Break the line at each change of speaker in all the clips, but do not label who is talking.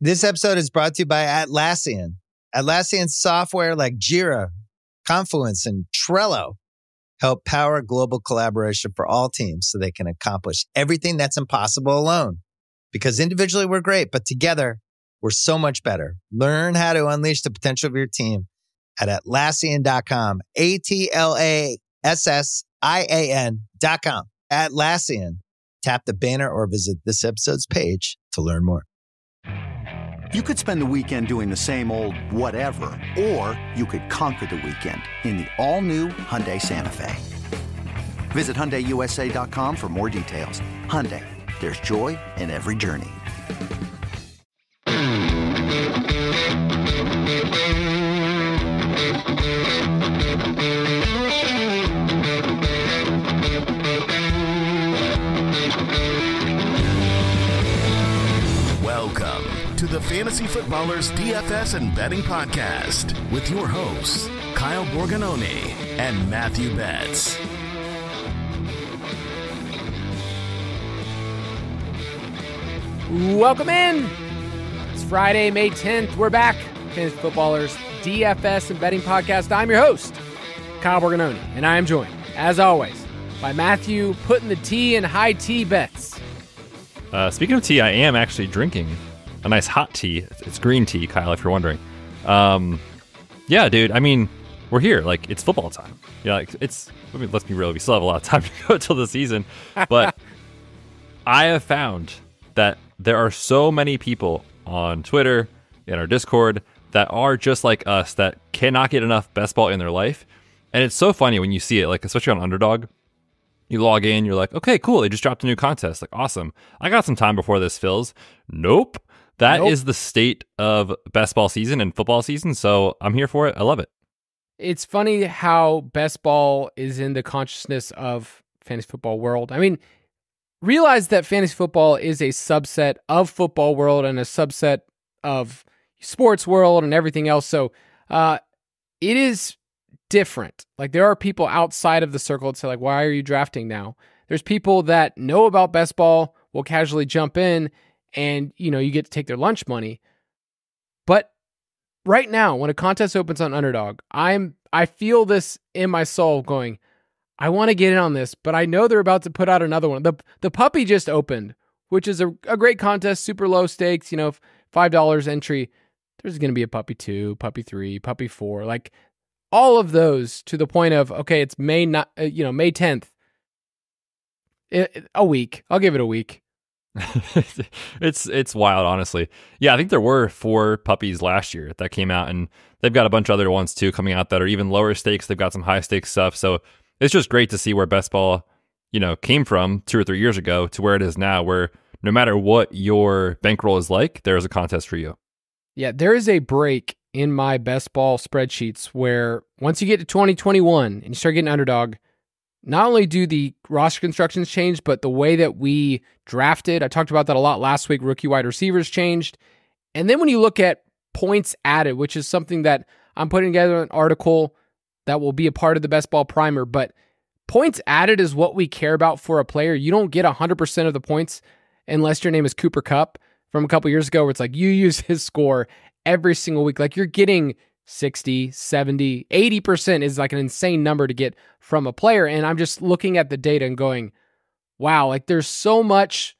This episode is brought to you by Atlassian. Atlassian software like Jira, Confluence, and Trello help power global collaboration for all teams so they can accomplish everything that's impossible alone. Because individually we're great, but together we're so much better. Learn how to unleash the potential of your team at Atlassian.com. A T L A S S I A N.com. Atlassian. Tap the banner or visit this episode's page to learn more.
You could spend the weekend doing the same old whatever, or you could conquer the weekend in the all-new Hyundai Santa Fe. Visit HyundaiUSA.com for more details. Hyundai, there's joy in every journey.
The Fantasy Footballers DFS and Betting Podcast with your hosts, Kyle Borgognoni and Matthew Betz.
Welcome in. It's Friday, May 10th. We're back. Fantasy Footballers DFS and Betting Podcast. I'm your host, Kyle Borgognoni, and I am joined, as always, by Matthew putting the tea in high tea Betz.
Uh, speaking of tea, I am actually drinking a nice hot tea. It's, green tea, Kyle, if you're wondering. Um, yeah, dude. I mean, we're here. Like it's football time. Yeah, like, it's. I mean, let's be real. We still have a lot of time to go until the season, but I have found that there are so many people on Twitter in our Discord that are just like us that cannot get enough best ball in their life, and it's so funny when you see it. Like especially on Underdog, you log in, you're like, okay, cool. They just dropped a new contest. Like, awesome. I got some time before this fills. Nope. That is
Nope.
the state of best ball season and football season. So I'm here for it. I love it.
It's funny how best ball is in the consciousness of fantasy football world. I mean, realize that fantasy football is a subset of football world and a subset of sports world and everything else. So uh, it is different. Like there are people outside of the circle that say, like, why are you drafting now? There's people that know about best ball, will casually jump in, and you know, you get to take their lunch money. But right now, when a contest opens on underdog, I'm I feel this in my soul going, I want to get in on this, but I know they're about to put out another one. The the puppy just opened, which is a, a great contest, super low stakes, you know, five dollars entry. There's gonna be a puppy two, puppy three, puppy four, like all of those to the point of okay, it's May not, uh, you know, May tenth. A week. I'll give it a week.
it's it's wild, honestly. Yeah, I think there were four puppies last year that came out, and they've got a bunch of other ones too coming out that are even lower stakes. They've got some high stakes stuff, so it's just great to see where best ball, you know, came from two or three years ago to where it is now, where no matter what your bankroll is like, there is a contest for you.
Yeah, there is a break in my best ball spreadsheets where once you get to 2021 and you start getting underdog, not only do the roster constructions change, but the way that we drafted, I talked about that a lot last week, rookie wide receivers changed. And then when you look at points added, which is something that I'm putting together an article that will be a part of the best ball primer, but points added is what we care about for a player. You don't get 100% of the points unless your name is Cooper Kupp from a couple years ago where it's like you use his score every single week. Like you're getting 60, 70, 80% is like an insane number to get from a player. And I'm just looking at the data and going, wow, like there's so much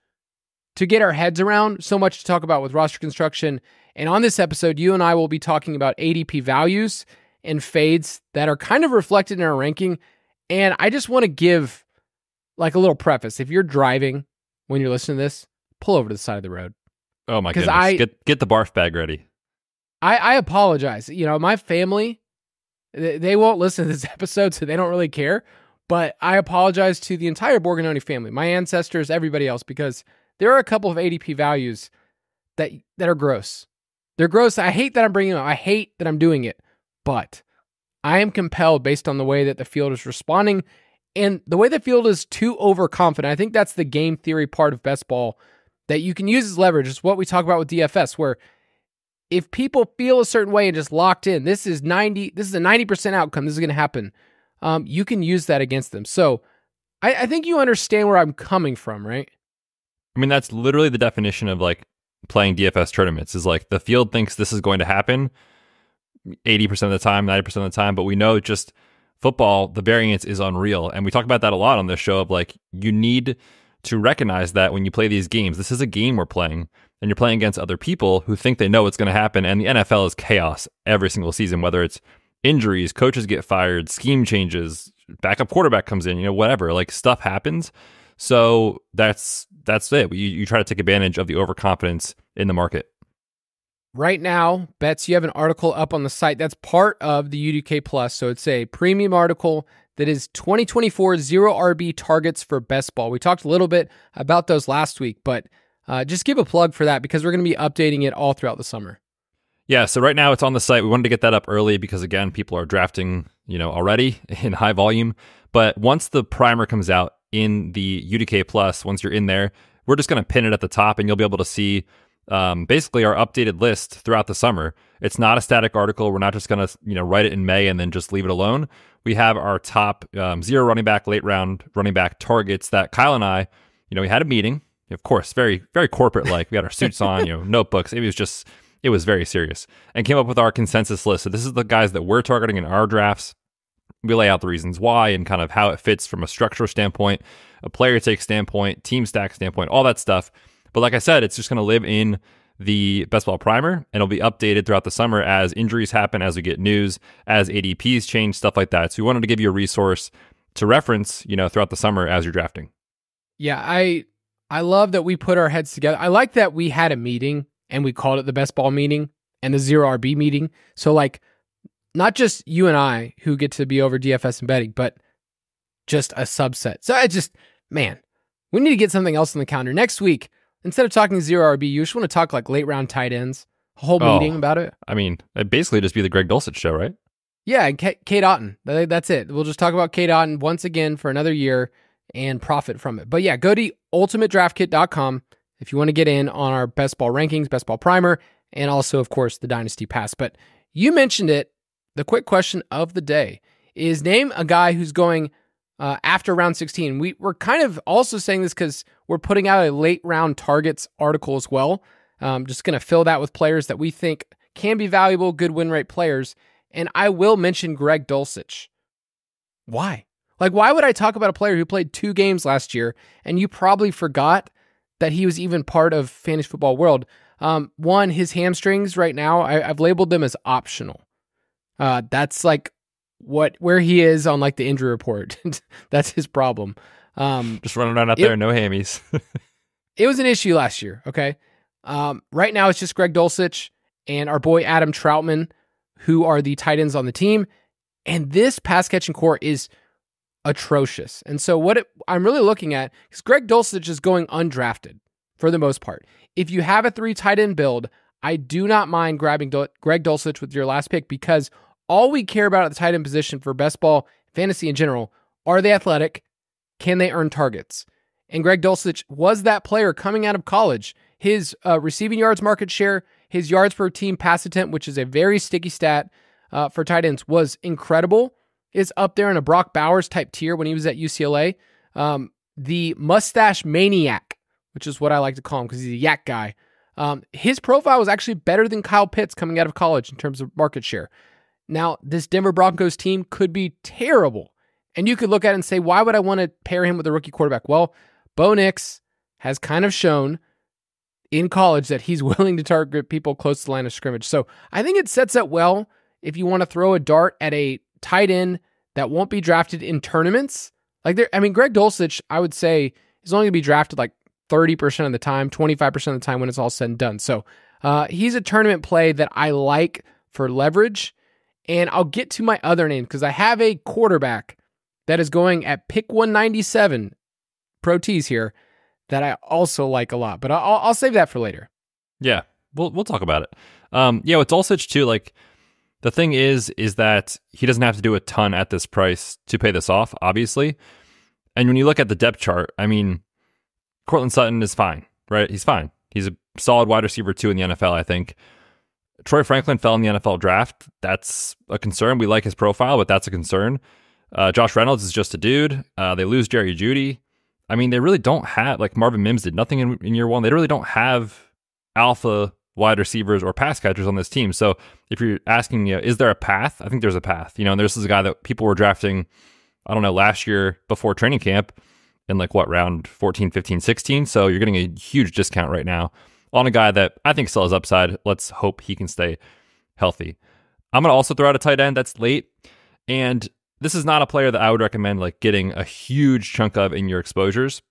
to get our heads around, so much to talk about with roster construction. And on this episode, you and I will be talking about ADP values and fades that are kind of reflected in our ranking. And I just want to give like a little preface. If you're driving when you're listening to this, pull over to the side of the road.
Oh my goodness!
I-
get get the barf bag ready.
I, I apologize. You know, my family, they, won't listen to this episode, so they don't really care. But I apologize to the entire Borgognoni family, my ancestors, everybody else, because there are a couple of ADP values that that are gross. They're gross. I hate that I'm bringing them up. I hate that I'm doing it, but I am compelled based on the way that the field is responding and the way the field is too overconfident. I think that's the game theory part of best ball that you can use as leverage. It's what we talk about with DFS, where if people feel a certain way and just locked in, this is 90, this is a 90% outcome, this is going to happen. Um, you can use that against them. So I, I think you understand where I'm coming from, right?
I mean, that's literally the definition of like playing DFS tournaments is like the field thinks this is going to happen 80% of the time, 90% of the time, but we know just football, the variance is unreal. And we talk about that a lot on this show of like, you need to recognize that when you play these games, this is a game we're playing and you're playing against other people who think they know what's going to happen. And the NFL is chaos every single season, whether it's injuries, coaches get fired, scheme changes, backup quarterback comes in, you know, whatever, like stuff happens. So that's that's it. You, you try to take advantage of the overconfidence in the market.
Right now, Betz, you have an article up on the site that's part of the UDK Plus. So it's a premium article that is 2024 zero RB targets for best ball. We talked a little bit about those last week, but uh, just give a plug for that because we're going to be updating it all throughout the summer.
Yeah, so right now it's on the site. We wanted to get that up early because again, people are drafting, you know, already in high volume. But once the primer comes out in the UDK Plus, once you're in there, we're just going to pin it at the top, and you'll be able to see um, basically our updated list throughout the summer. It's not a static article. We're not just going to you know write it in May and then just leave it alone. We have our top um, zero running back, late round running back targets that Kyle and I, you know, we had a meeting. Of course, very very corporate like. We had our suits on, you know, notebooks. It was just it was very serious and came up with our consensus list. So this is the guys that we're targeting in our drafts. We lay out the reasons why and kind of how it fits from a structural standpoint, a player take standpoint, team stack standpoint, all that stuff. But like I said, it's just going to live in the best ball primer and it'll be updated throughout the summer as injuries happen, as we get news, as ADPs change, stuff like that. So we wanted to give you a resource to reference, you know, throughout the summer as you're drafting.
Yeah, I I love that we put our heads together. I like that we had a meeting and we called it the best ball meeting and the zero RB meeting. So like not just you and I who get to be over DFS and betting, but just a subset. So I just man, we need to get something else on the calendar next week. Instead of talking zero RB, you just want to talk like late round tight ends, a whole
Oh.
meeting about it.
I mean, it'd basically just be the Greg Dulcich show, right?
Yeah, and Cade Otton. That's it. We'll just talk about Cade Otton once again for another year and profit from it. But yeah, go to ultimatedraftkit.com if you want to get in on our best ball rankings, best ball primer, and also, of course, the Dynasty Pass. But you mentioned it. The quick question of the day is name a guy who's going uh, after round 16. We, we're kind of also saying this because we're putting out a late round targets article as well. Um, just going to fill that with players that we think can be valuable, good win rate players. And I will mention Greg Dulcich. Why? Like, why would I talk about a player who played two games last year and you probably forgot that he was even part of fantasy football world? Um, one, his hamstrings right now, I, I've labeled them as optional. Uh, that's like what where he is on like the injury report. that's his problem. Um,
Just running around out
It-
there, no hammies.
it was an issue last year. Okay. Um, right now it's just Greg Dulcich and our boy Adam Trautman, who are the tight ends on the team. And this pass catching core is atrocious. And so what it, I'm really looking at is Greg Dulcich is going undrafted for the most part. If you have a three tight end build, I do not mind grabbing Dul- Greg Dulcich with your last pick because all we care about at the tight end position for best ball fantasy in general are they athletic? Can they earn targets? And Greg Dulcich was that player coming out of college. His uh, receiving yards market share, his yards per team pass attempt, which is a very sticky stat uh, for tight ends, was incredible. Is up there in a Brock Bowers type tier when he was at UCLA. Um, the mustache maniac, which is what I like to call him because he's a yak guy. Um, his profile was actually better than Kyle Pitts coming out of college in terms of market share. Now, this Denver Broncos team could be terrible. And you could look at it and say, why would I want to pair him with a rookie quarterback? Well, Bo Nix has kind of shown in college that he's willing to target people close to the line of scrimmage. So I think it sets up well if you want to throw a dart at a tight end that won't be drafted in tournaments. Like there, I mean, Greg Dulcich, I would say, is only going to be drafted like 30% of the time, 25% of the time when it's all said and done. So uh, he's a tournament play that I like for leverage. And I'll get to my other name because I have a quarterback that is going at pick 197 pro tees here that I also like a lot, but I'll, I'll save that for later.
Yeah, we'll we'll talk about it. Um, yeah, with Dulcich too. Like the thing is, is that he doesn't have to do a ton at this price to pay this off, obviously. And when you look at the depth chart, I mean, Courtland Sutton is fine, right? He's fine. He's a solid wide receiver too in the NFL, I think. Troy Franklin fell in the NFL draft. That's a concern. We like his profile, but that's a concern. Uh, Josh Reynolds is just a dude. Uh, they lose Jerry Jeudy. I mean, they really don't have like Marvin Mims did nothing in, in year one. They really don't have alpha wide receivers or pass catchers on this team. So if you're asking, you know, is there a path? I think there's a path. You know, and this is a guy that people were drafting, I don't know, last year before training camp in like what round 14, 15, 16. So you're getting a huge discount right now on a guy that I think still has upside. Let's hope he can stay healthy. I'm going to also throw out a tight end that's late. And this is not a player that I would recommend like getting a huge chunk of in your exposures.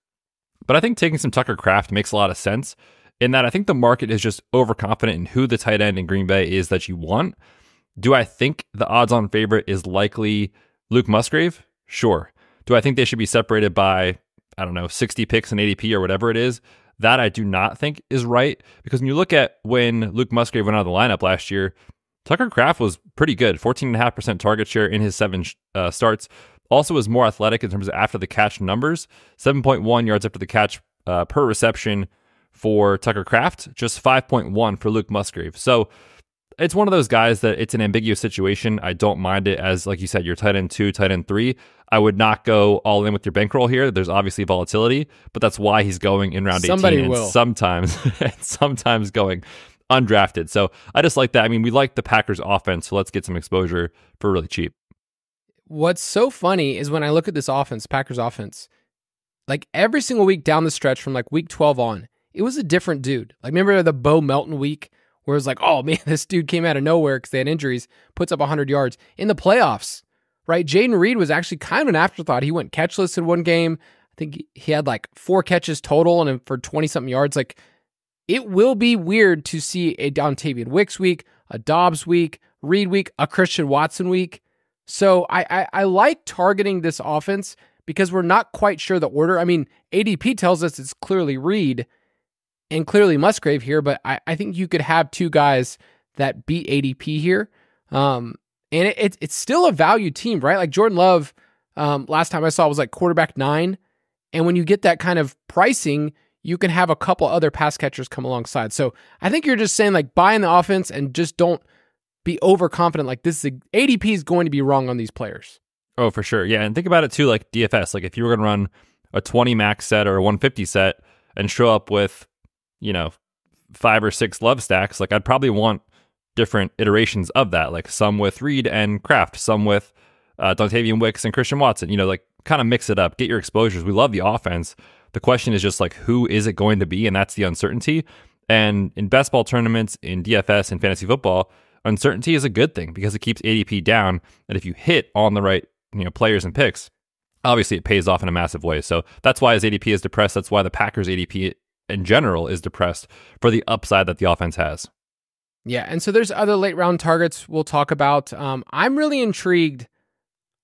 But I think taking some Tucker Kraft makes a lot of sense in that I think the market is just overconfident in who the tight end in Green Bay is that you want. Do I think the odds on favorite is likely Luke Musgrave? Sure. Do I think they should be separated by, I don't know, 60 picks and ADP or whatever it is? That I do not think is right because when you look at when Luke Musgrave went out of the lineup last year, Tucker Kraft was pretty good, 14.5% target share in his seven uh, starts. Also was more athletic in terms of after the catch numbers, 7.1 yards after the catch uh, per reception for Tucker Kraft, just 5.1 for Luke Musgrave. So it's one of those guys that it's an ambiguous situation. I don't mind it as, like you said, your tight end two, tight end three. I would not go all in with your bankroll here. There's obviously volatility, but that's why he's going in round
Somebody
18
will.
and sometimes and sometimes going undrafted. So I just like that. I mean, we like the Packers offense, so let's get some exposure for really cheap.
What's so funny is when I look at this offense, Packers offense, like every single week down the stretch from like week 12 on, it was a different dude. Like remember the Bo Melton week where it was like, oh man, this dude came out of nowhere because they had injuries, puts up 100 yards in the playoffs, right? Jayden Reed was actually kind of an afterthought. He went catchless in one game. I think he had like four catches total and for 20 something yards. Like it will be weird to see a Dontayvion Wicks week, a Doubs week, Reed week, a Christian Watson week. So I, I, I like targeting this offense because we're not quite sure the order. I mean, ADP tells us it's clearly Reed and clearly Musgrave here, but I, I think you could have two guys that beat ADP here. Um, and it, it, it's still a value team, right? Like Jordan Love, um, last time I saw was like quarterback nine. And when you get that kind of pricing, you can have a couple other pass catchers come alongside. So I think you're just saying like buy in the offense and just don't be overconfident. Like this is a, ADP is going to be wrong on these players.
Oh, for sure. Yeah. And think about it too, like DFS. Like if you were going to run a 20 max set or a 150 set and show up with, you know, five or six love stacks, like I'd probably want different iterations of that, like some with Reed and Kraft, some with uh, Dontayvion Wicks and Christian Watson, you know, like kind of mix it up, get your exposures. We love the offense. The question is just like, who is it going to be? And that's the uncertainty. And in best ball tournaments, in DFS and fantasy football, uncertainty is a good thing because it keeps ADP down. And if you hit on the right, you know, players and picks, obviously it pays off in a massive way. So that's why his ADP is depressed. That's why the Packers ADP in general is depressed for the upside that the offense has.
Yeah, and so there's other late round targets we'll talk about. Um, I'm really intrigued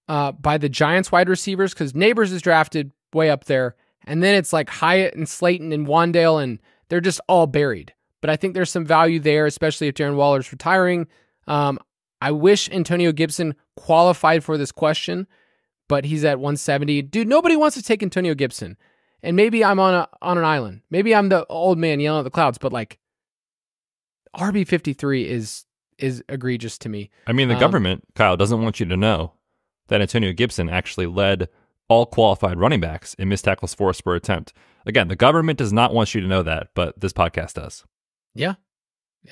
uh, by the Giants wide receivers because Neighbors is drafted way up there, and then it's like Hyatt and Slayton and Wan'Dale, and they're just all buried. But I think there's some value there, especially if Darren Waller's retiring. Um, I wish Antonio Gibson qualified for this question, but he's at 170. Dude, nobody wants to take Antonio Gibson. And maybe I'm on a on an island. Maybe I'm the old man yelling at the clouds, but like RB53 is is egregious to me.
I mean, the
Um,
government, Kyle, doesn't want you to know that Antonio Gibson actually led all qualified running backs in missed tackles forced per attempt. Again, the government does not want you to know that, but this podcast does.
Yeah.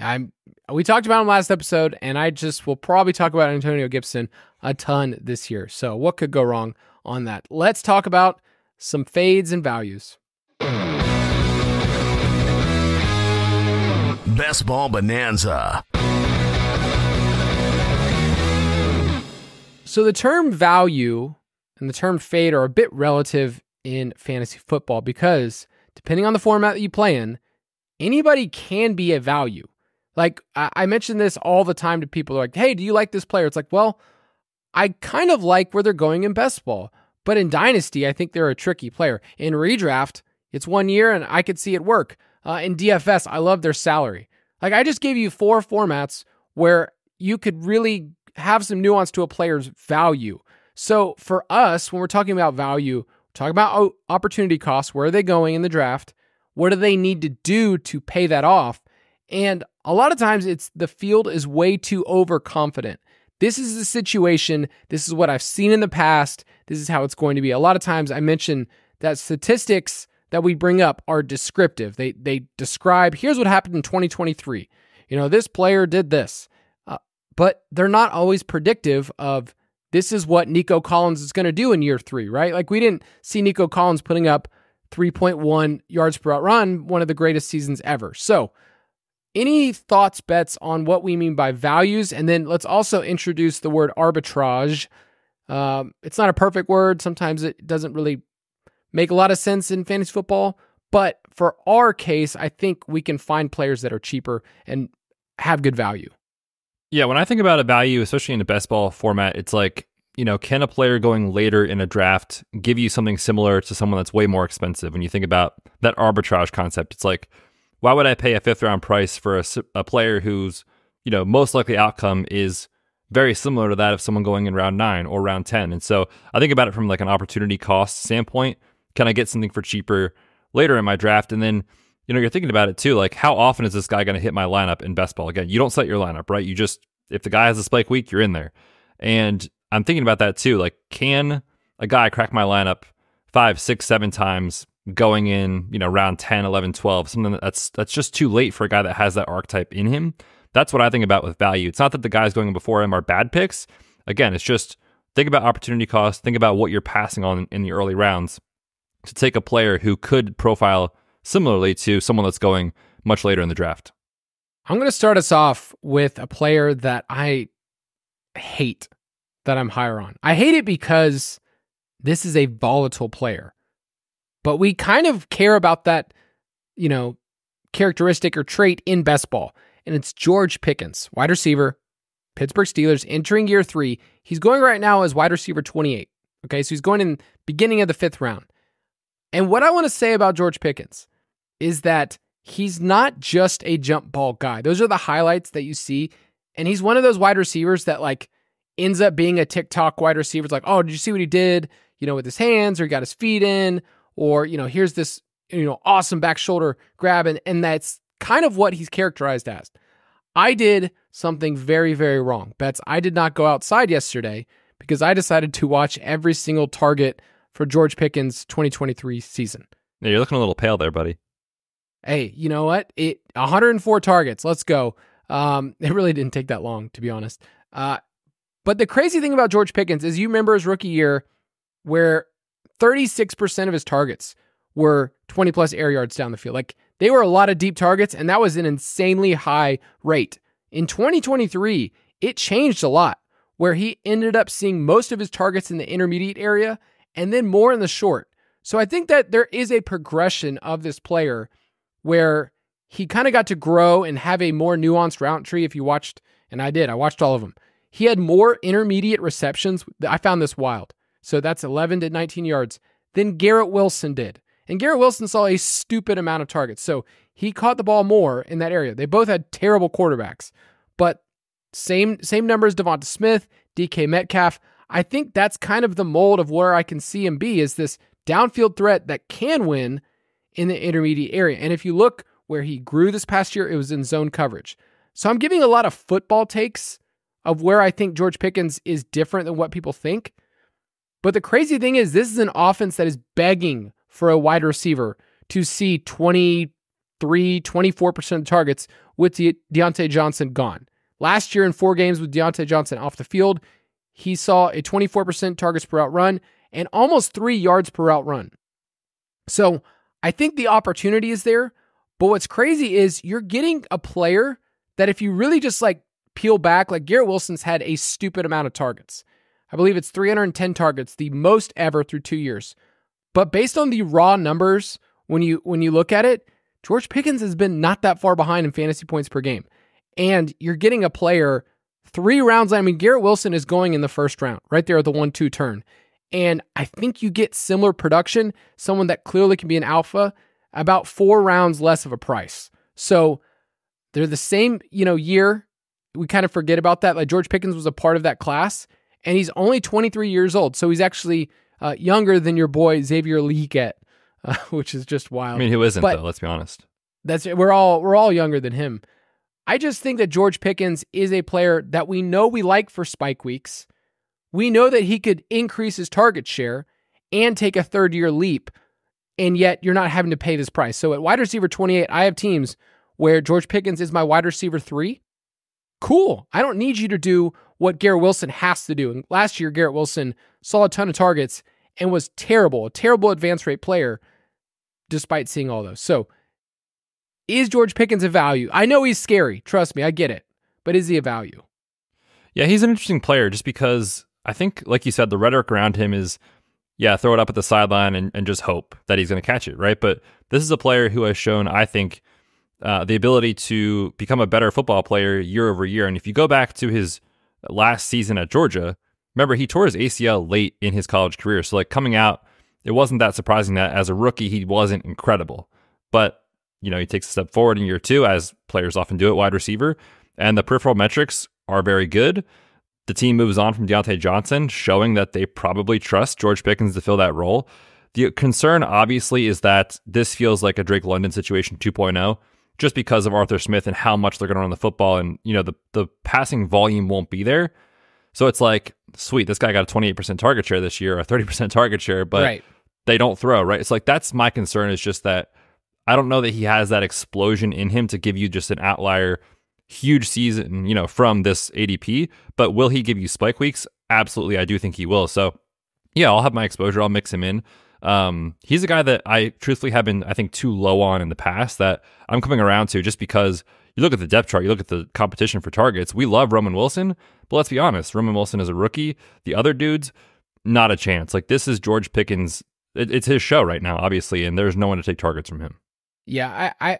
I'm we talked about him last episode, and I just will probably talk about Antonio Gibson a ton this year. So what could go wrong on that? Let's talk about some fades and values.
Best Ball Bonanza.
So the term value and the term fade are a bit relative in fantasy football because depending on the format that you play in, anybody can be a value. Like I mention this all the time to people like, "Hey, do you like this player?" It's like, "Well, I kind of like where they're going in best ball, but in dynasty, I think they're a tricky player. In redraft, it's one year and I could see it work. Uh, in DFS, I love their salary. Like I just gave you four formats where you could really have some nuance to a player's value. So for us, when we're talking about value, we're about opportunity costs. Where are they going in the draft? What do they need to do to pay that off? And a lot of times it's the field is way too overconfident. This is the situation. This is what I've seen in the past. This is how it's going to be. A lot of times I mention that statistics that we bring up are descriptive. They they describe here's what happened in 2023. You know, this player did this, uh, but they're not always predictive of this is what Nico Collins is going to do in year three, right? Like we didn't see Nico Collins putting up 3.1 yards per route run, one of the greatest seasons ever. So, any thoughts, Betz on what we mean by values? And then let's also introduce the word arbitrage. Um, it's not a perfect word. Sometimes it doesn't really make a lot of sense in fantasy football. But for our case, I think we can find players that are cheaper and have good value.
Yeah, when I think about a value, especially in a best ball format, it's like you know, can a player going later in a draft give you something similar to someone that's way more expensive? When you think about that arbitrage concept, it's like, why would I pay a fifth round price for a, a player whose, you know, most likely outcome is very similar to that of someone going in round nine or round 10? And so I think about it from like an opportunity cost standpoint. Can I get something for cheaper later in my draft? And then, you know, you're thinking about it too. Like, how often is this guy going to hit my lineup in best ball? Again, you don't set your lineup, right? You just, if the guy has a spike week, you're in there. And I'm thinking about that too. Like, can a guy crack my lineup five, six, seven times going in, you know, round 10, 11, 12, something that's that's just too late for a guy that has that archetype in him. That's what I think about with value. It's not that the guys going before him are bad picks. Again, it's just think about opportunity cost, think about what you're passing on in the early rounds to take a player who could profile similarly to someone that's going much later in the draft.
I'm going to start us off with a player that I hate that I'm higher on. I hate it because this is a volatile player. But we kind of care about that, you know, characteristic or trait in best ball. And it's George Pickens, wide receiver, Pittsburgh Steelers, entering year three. He's going right now as wide receiver 28. Okay, so he's going in beginning of the fifth round. And what I want to say about George Pickens is that he's not just a jump ball guy. Those are the highlights that you see. And he's one of those wide receivers that like ends up being a TikTok wide receiver. It's like, oh, did you see what he did? You know, with his hands, or he got his feet in, or you know, here's this you know awesome back shoulder grab, and and that's kind of what he's characterized as. I did something very very wrong. Betz I did not go outside yesterday because I decided to watch every single target for George Pickens' 2023 season.
Yeah, you're looking a little pale there, buddy.
Hey, you know what? It 104 targets. Let's go. Um, it really didn't take that long, to be honest. Uh, but the crazy thing about George Pickens is you remember his rookie year where 36% of his targets were 20 plus air yards down the field. Like they were a lot of deep targets, and that was an insanely high rate. In 2023, it changed a lot where he ended up seeing most of his targets in the intermediate area and then more in the short. So I think that there is a progression of this player where he kind of got to grow and have a more nuanced route tree. If you watched, and I did, I watched all of them. He had more intermediate receptions. I found this wild. So that's 11 to 19 yards than Garrett Wilson did. And Garrett Wilson saw a stupid amount of targets. So he caught the ball more in that area. They both had terrible quarterbacks, but same same numbers DeVonta Smith, DK Metcalf. I think that's kind of the mold of where I can see him be is this downfield threat that can win in the intermediate area. And if you look where he grew this past year, it was in zone coverage. So I'm giving a lot of football takes of where I think George Pickens is different than what people think. But the crazy thing is, this is an offense that is begging for a wide receiver to see 23, 24% of targets with De- Diontae Johnson gone. Last year in four games with Diontae Johnson off the field, he saw a 24% targets per route run and almost three yards per route run. So I think the opportunity is there. But what's crazy is you're getting a player that if you really just like peel back, like Garrett Wilson's had a stupid amount of targets. I believe it's 310 targets, the most ever through two years. But based on the raw numbers, when you when you look at it, George Pickens has been not that far behind in fantasy points per game. And you're getting a player three rounds. I mean, Garrett Wilson is going in the first round, right there at the one-two turn. And I think you get similar production, someone that clearly can be an alpha, about four rounds less of a price. So they're the same, you know, year we kind of forget about that. Like George Pickens was a part of that class, and he's only 23 years old, so he's actually uh, younger than your boy Xavier Legette, uh, which is just wild.
I mean, who isn't but though? Let's be honest.
That's we're all we're all younger than him. I just think that George Pickens is a player that we know we like for spike weeks. We know that he could increase his target share and take a third year leap and yet you're not having to pay this price. So at wide receiver 28, I have teams where George Pickens is my wide receiver three. Cool. I don't need you to do what Garrett Wilson has to do. And last year, Garrett Wilson saw a ton of targets and was terrible, a terrible advance rate player, despite seeing all those. So, is George Pickens a value? I know he's scary. Trust me, I get it. But is he a value?
Yeah, he's an interesting player just because I think, like you said, the rhetoric around him is, yeah, throw it up at the sideline and, and just hope that he's going to catch it, right? But this is a player who has shown, I think, uh, the ability to become a better football player year over year. And if you go back to his last season at Georgia, remember he tore his ACL late in his college career. So like coming out, it wasn't that surprising that as a rookie he wasn't incredible. But you know he takes a step forward in year two, as players often do at wide receiver, and the peripheral metrics are very good. The team moves on from Diontae Johnson, showing that they probably trust George Pickens to fill that role. The concern, obviously, is that this feels like a Drake London situation 2.0 just because of Arthur Smith and how much they're going to run the football. And, you know, the, the passing volume won't be there. So it's like, sweet, this guy got a 28% target share this year, a 30% target share, but right. they don't throw, right? It's like, that's my concern is just that I don't know that he has that explosion in him to give you just an outlier, huge season, you know, from this ADP. But will he give you spike weeks? Absolutely. I do think he will. So, yeah, I'll have my exposure. I'll mix him in. Um, he's a guy that I truthfully have been, I think, too low on in the past that I'm coming around to just because you look at the depth chart, you look at the competition for targets. We love Roman Wilson, but let's be honest, Roman Wilson is a rookie. The other dudes, not a chance. Like this is George Pickens. It, it's his show right now, obviously, and there's no one to take targets from him.
Yeah, I, I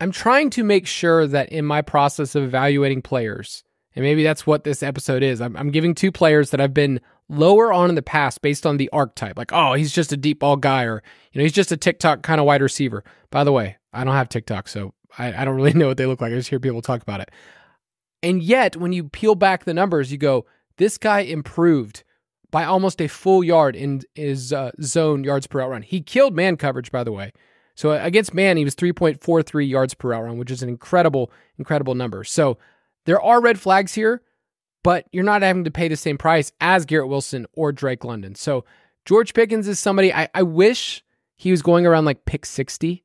I'm trying to make sure that in my process of evaluating players, and maybe that's what this episode is. I'm, I'm giving two players that I've been lower on in the past based on the archetype. Like, oh, he's just a deep ball guy, or you know, he's just a TikTok kind of wide receiver. By the way, I don't have TikTok, so I, I don't really know what they look like. I just hear people talk about it. And yet, when you peel back the numbers, you go, this guy improved by almost a full yard in his uh, zone yards per route run. He killed man coverage, by the way. So against man, he was 3.43 yards per route run, which is an incredible, incredible number. So there are red flags here, but you're not having to pay the same price as Garrett Wilson or Drake London. So George Pickens is somebody I, I wish he was going around like pick 60,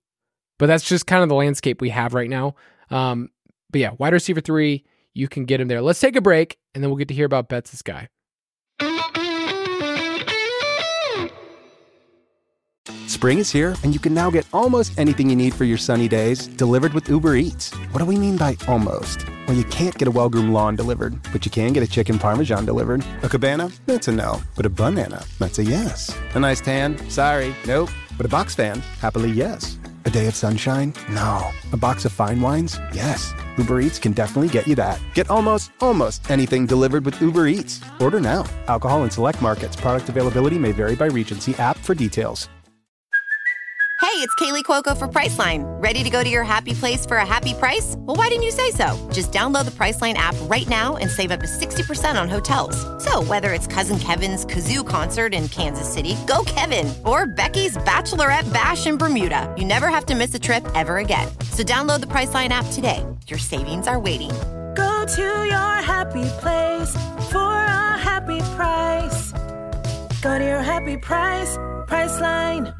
but that's just kind of the landscape we have right now. Um, but yeah, wide receiver three, you can get him there. Let's take a break and then we'll get to hear about Betz guy.
Spring is here, and you can now get almost anything you need for your sunny days delivered with Uber Eats. What do we mean by almost? Well, you can't get a well groomed lawn delivered, but you can get a chicken parmesan delivered. A cabana? That's a no. But a banana? That's a yes. A nice tan? Sorry, nope. But a box fan? Happily, yes. A day of sunshine? No. A box of fine wines? Yes. Uber Eats can definitely get you that. Get almost, almost anything delivered with Uber Eats. Order now. Alcohol in select markets. Product availability may vary by region. See app for details.
Hey, it's Kaley Cuoco for Priceline. Ready to go to your happy place for a happy price? Well, why didn't you say so? Just download the Priceline app right now and save up to 60% on hotels. So, whether it's Cousin Kevin's Kazoo concert in Kansas City, go Kevin, or Becky's Bachelorette Bash in Bermuda, you never have to miss a trip ever again. So, download the Priceline app today. Your savings are waiting.
Go to your happy place for a happy price. Go to your happy price, Priceline.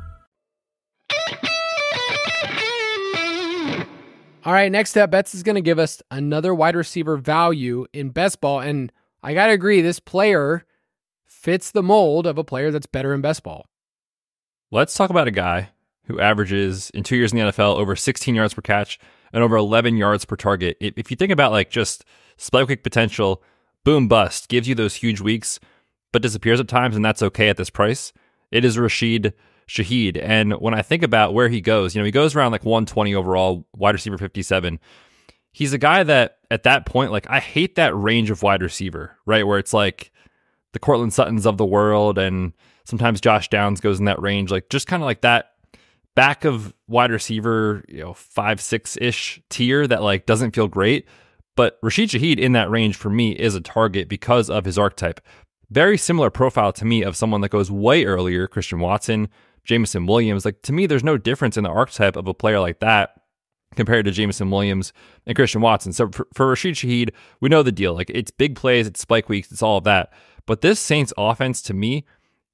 All right, next up, Betz is going to give us another wide receiver value in best ball. And I got to agree, this player fits the mold of a player that's better in best ball.
Let's talk about a guy who averages in two years in the NFL over 16 yards per catch and over 11 yards per target. If you think about like just spike week potential, boom bust, gives you those huge weeks, but disappears at times, and that's okay at this price. It is Rashid Shaheed. And when I think about where he goes, you know, he goes around like 120 overall, wide receiver 57. He's a guy that at that point, like, I hate that range of wide receiver, right? Where it's like the Courtland Suttons of the world, and sometimes Josh Downs goes in that range, like just kind of like that back of wide receiver, you know, five, six ish tier that like doesn't feel great. But Rashid Shaheed in that range for me is a target because of his archetype. Very similar profile to me of someone that goes way earlier, Christian Watson, Jameson Williams. Like to me, there's no difference in the archetype of a player like that compared to Jameson Williams and Christian Watson. So for, for Rashid Shaheed, we know the deal. Like it's big plays, it's spike weeks, it's all of that. But this Saints offense to me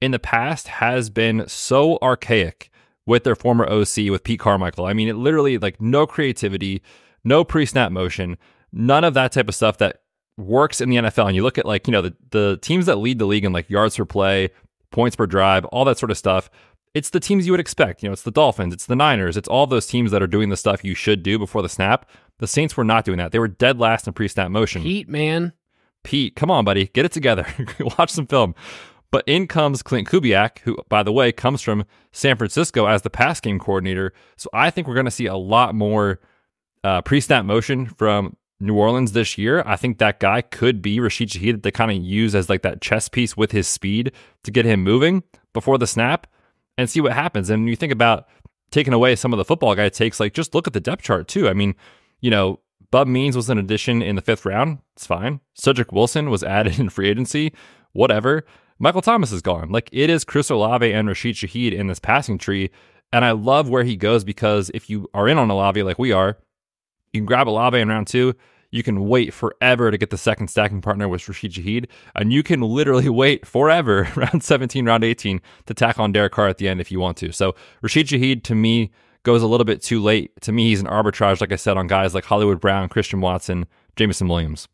in the past has been so archaic with their former OC with Pete Carmichael. I mean, it literally like no creativity, no pre-snap motion, none of that type of stuff that works in the NFL. And you look at like, you know, the, the teams that lead the league in like yards per play, points per drive, all that sort of stuff. It's the teams you would expect. You know, it's the Dolphins, it's the Niners, it's all those teams that are doing the stuff you should do before the snap. The Saints were not doing that. They were dead last in pre-snap motion.
Heat, man.
Pete, come on, buddy, get it together. Watch some film. But in comes Klint Kubiak, who, by the way, comes from San Francisco as the pass game coordinator. So I think we're going to see a lot more uh, pre snap motion from New Orleans this year. I think that guy could be Rashid Shaheed that they kind of use as like that chess piece with his speed to get him moving before the snap and see what happens. And you think about taking away some of the football guy takes, like just look at the depth chart too. I mean, you know, Bub Means was an addition in the fifth round. It's fine. Cedric Wilson was added in free agency. Whatever. Michael Thomas is gone. Like it is Chris Olave and Rashid Shaheed in this passing tree. And I love where he goes because if you are in on Olave like we are, you can grab Olave in round two. You can wait forever to get the second stacking partner with Rashid Shaheed. And you can literally wait forever, round 17, round 18, to tack on Derek Carr at the end if you want to. So Rashid Shaheed, to me, goes a little bit too late. To me, he's an arbitrage, like I said, on guys like Hollywood Brown, Christian Watson, Jameson Williams.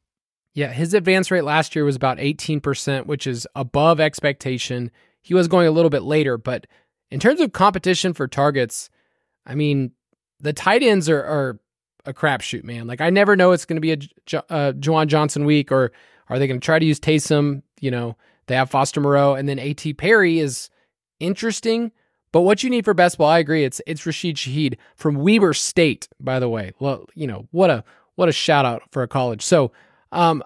Yeah, his advance rate last year was about 18%, which is above expectation. He was going a little bit later, but in terms of competition for targets, I mean, the tight ends are, are a crapshoot, man. Like, I never know it's going to be a, a Juwan Johnson week, or are they going to try to use Taysom? You know, they have Foster Moreau, and then A.T. Perry is interesting, but what you need for best ball, I agree. It's it's Rashid Shaheed from Weber State, by the way. Well, you know what a what a shout out for a college. So, um,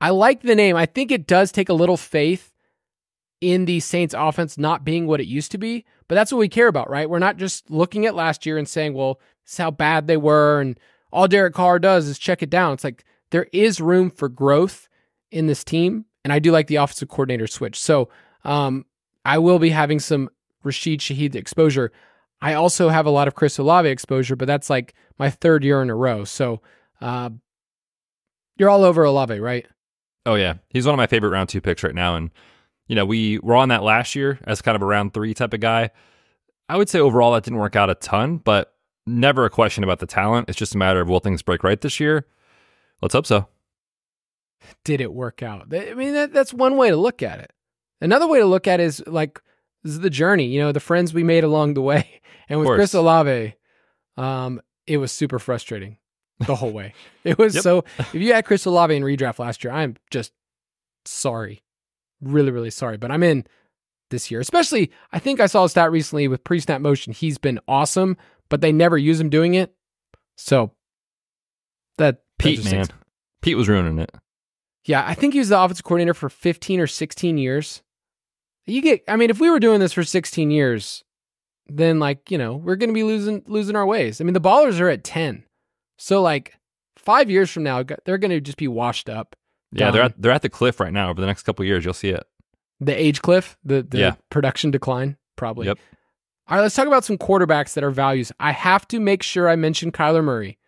I like the name. I think it does take a little faith in the Saints offense not being what it used to be, but that's what we care about, right? We're not just looking at last year and saying, well, how bad they were, and all Derek Carr does is check it down. It's like there is room for growth in this team, and I do like the offensive coordinator switch. So, um, I will be having some Rashid Shaheed exposure. I also have a lot of Chris Olave exposure, but that's like my third year in a row. So uh, you're all over Olave, right?
Oh yeah, he's one of my favorite round two picks right now, and you know we were on that last year as kind of a round three type of guy. I would say overall that didn't work out a ton, but never a question about the talent. It's just a matter of will things break right this year. Let's hope so.
Did it work out? I mean, that, that's one way to look at it. Another way to look at it is like this is the journey, you know, the friends we made along the way. And with Chris Olave, um, it was super frustrating the whole way. It was yep. so. If you had Chris Olave in redraft last year, I'm just sorry, really, really sorry. But I'm in this year, especially. I think I saw a stat recently with pre-snap motion. He's been awesome, but they never use him doing it. So that
Pete, that man, Pete was ruining it.
Yeah, I think he was the offensive coordinator for 15 or 16 years. You get, I mean, if we were doing this for 16 years, then like, you know, we're going to be losing, losing our ways. I mean, the ballers are at 10. So like five years from now, they're going to just be washed up.
Yeah. They're at, they're at the cliff right now. Over the next couple years, you'll see it.
The age cliff, the, the yeah. production decline, probably.
Yep.
All right, let's talk about some quarterbacks that are values. I have to make sure I mention Kyler Murray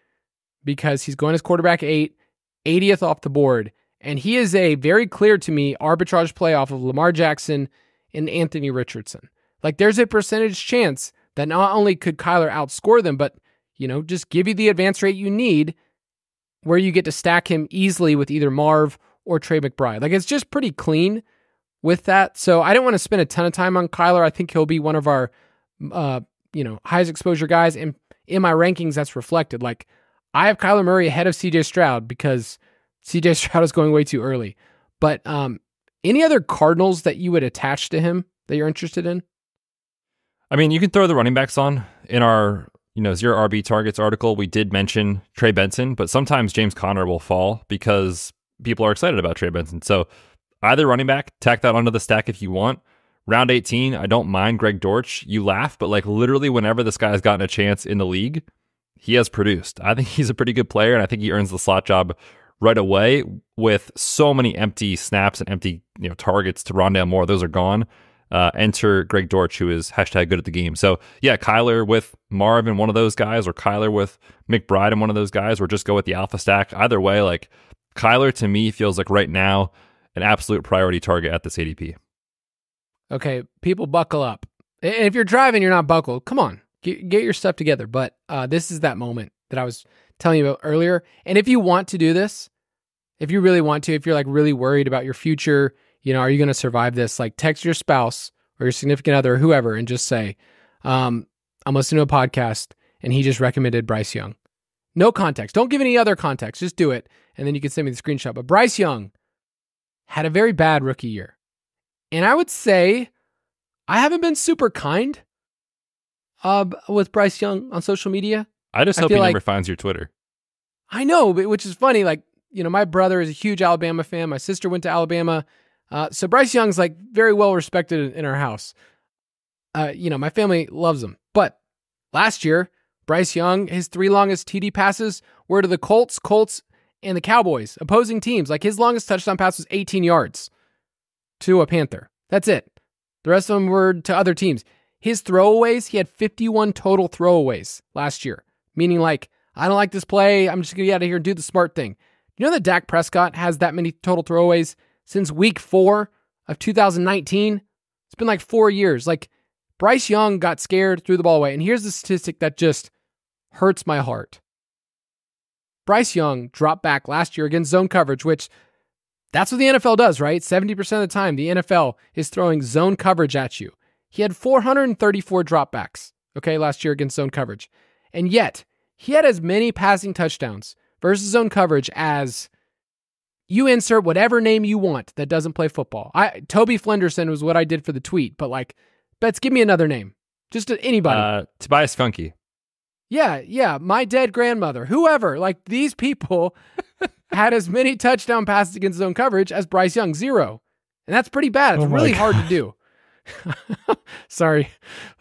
because he's going as quarterback eight, 80th off the board. And he is a very clear to me arbitrage play off of Lamar Jackson and Anthony Richardson. Like there's a percentage chance that not only could Kyler outscore them, but you know, just give you the advance rate you need where you get to stack him easily with either Marv or Trey McBride. Like it's just pretty clean with that. So I don't want to spend a ton of time on Kyler. I think he'll be one of our uh, you know, highest exposure guys. And in my rankings, that's reflected. Like I have Kyler Murray ahead of CJ Stroud because CJ Stroud is going way too early. But um, any other Cardinals that you would attach to him that you're interested in?
I mean, you can throw the running backs on in our you know zero RB targets article. We did mention Trey Benson, but sometimes James Conner will fall because people are excited about Trey Benson. So either running back, tack that onto the stack if you want. Round 18, I don't mind Greg Dortch. You laugh, but like literally whenever this guy has gotten a chance in the league, he has produced. I think he's a pretty good player, and I think he earns the slot job right away with so many empty snaps and empty you know targets to Rondale Moore. Those are gone. Uh, enter Greg Dortch, who is hashtag good at the game. So yeah, Kyler with Marvin, one of those guys, or Kyler with McBride and one of those guys, or just go with the alpha stack. Either way, like Kyler to me feels like right now an absolute priority target at this ADP.
Okay, people buckle up. And if you're driving, you're not buckled. Come on, get, get your stuff together. But uh, this is that moment that I was telling you about earlier. And if you want to do this, if you really want to, if you're like really worried about your future, you know, are you going to survive this? Like text your spouse or your significant other or whoever and just say, um, I'm listening to a podcast and he just recommended Bryce Young. No context. Don't give any other context. Just do it. And then you can send me the screenshot. But Bryce Young had a very bad rookie year. And I would say I haven't been super kind uh, with Bryce Young on social media.
I just
I
hope he
feel
never finds your Twitter.
I know, but which is funny. Like, you know, my brother is a huge Alabama fan. My sister went to Alabama. Uh, so Bryce Young's like very well respected in our house. Uh, you know, my family loves him. But last year, Bryce Young, his three longest TD passes were to the Colts, Colts, and the Cowboys, opposing teams. Like his longest touchdown pass was 18 yards to a Panther. That's it. The rest of them were to other teams. His throwaways, he had 51 total throwaways last year, meaning like, I don't like this play. I'm just going to get out of here and do the smart thing. You know that Dak Prescott has that many total throwaways since week four of 2019? It's been like four years. Like, Bryce Young got scared, threw the ball away. And here's the statistic that just hurts my heart. Bryce Young dropped back last year against zone coverage, which that's what the NFL does, right? 70% of the time, the NFL is throwing zone coverage at you. He had 434 dropbacks, okay, last year against zone coverage. And yet, he had as many passing touchdowns versus zone coverage as you insert whatever name you want that doesn't play football. I Toby Flenderson was what I did for the tweet, but like, Betz, give me another name. Just anybody.
Uh, Tobias Fünke.
Yeah, yeah. My dead grandmother, whoever, like these people had as many touchdown passes against zone coverage as Bryce Young, zero. And that's pretty bad. It's
Oh
really hard to do. Sorry.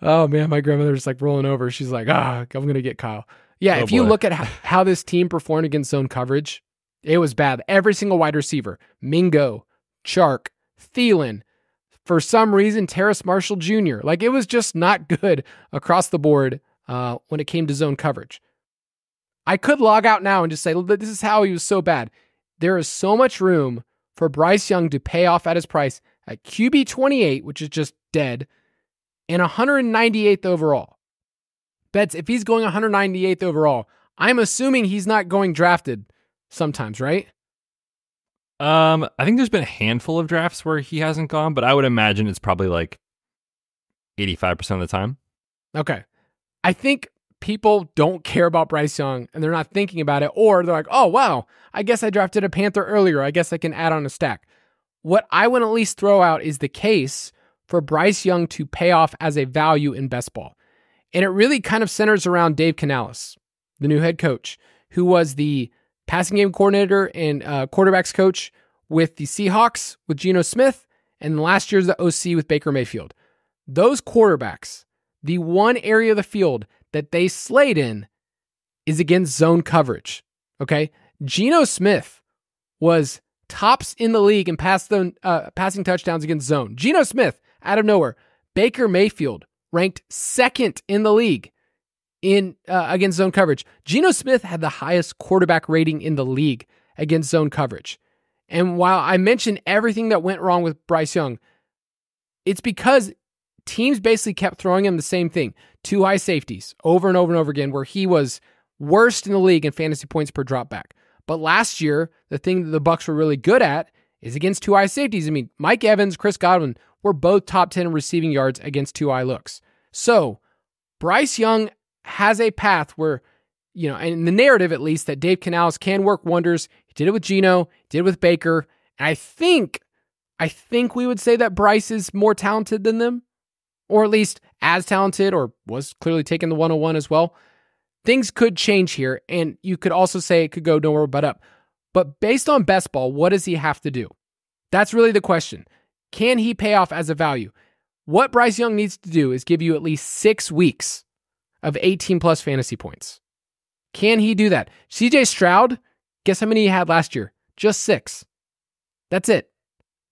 Oh man, my grandmother's like rolling over. She's like, ah, I'm going to get Kyle. Yeah,
Oh,
if you look at how, how this team performed against zone coverage, it was bad. Every single wide receiver, Mingo, Chark, Thielen, for some reason, Terrace Marshall Jr., like it was just not good across the board uh, when it came to zone coverage. I could log out now and just say, this is how he was so bad. There is so much room for Bryce Young to pay off at his price at QB 28, which is just dead, and 198th overall. Betz, if he's going 198th overall, I'm assuming he's not going drafted sometimes, right?
Um, I think there's been a handful of drafts where he hasn't gone, but I would imagine it's probably like 85% of the time.
Okay. I think people don't care about Bryce Young and they're not thinking about it, or they're like, oh, wow, I guess I drafted a Panther earlier. I guess I can add on a stack. What I would at least throw out is the case for Bryce Young to pay off as a value in best ball. And it really kind of centers around Dave Canales, the new head coach, who was the passing game coordinator and uh, quarterbacks coach with the Seahawks with Geno Smith, and last year's the OC with Baker Mayfield. Those quarterbacks, the one area of the field that they slayed in is against zone coverage. Okay. Geno Smith was tops in the league in pass uh, passing touchdowns against zone. Geno Smith out of nowhere. Baker Mayfield ranked second in the league in uh, against zone coverage. Geno Smith had the highest quarterback rating in the league against zone coverage. And while I mentioned everything that went wrong with Bryce Young, it's because teams basically kept throwing him the same thing two high safeties over and over and over again, where he was worst in the league in fantasy points per dropback. But last year, the thing that the Bucks were really good at is against two high safeties. I mean, Mike Evans, Chris Godwin were both top 10 in receiving yards against two eye looks. So Bryce Young has a path where, you know, and in the narrative at least, that Dave Canales can work wonders. He did it with Geno, did it with Baker. And I think, I think we would say that Bryce is more talented than them, or at least as talented, or was clearly taking the 101 as well. Things could change here, and you could also say it could go nowhere but up. But based on best ball, what does he have to do? That's really the question. Can he pay off as a value? What Bryce Young needs to do is give you at least six weeks of 18 plus fantasy points. Can he do that? CJ Stroud, guess how many he had last year? Just six. That's it.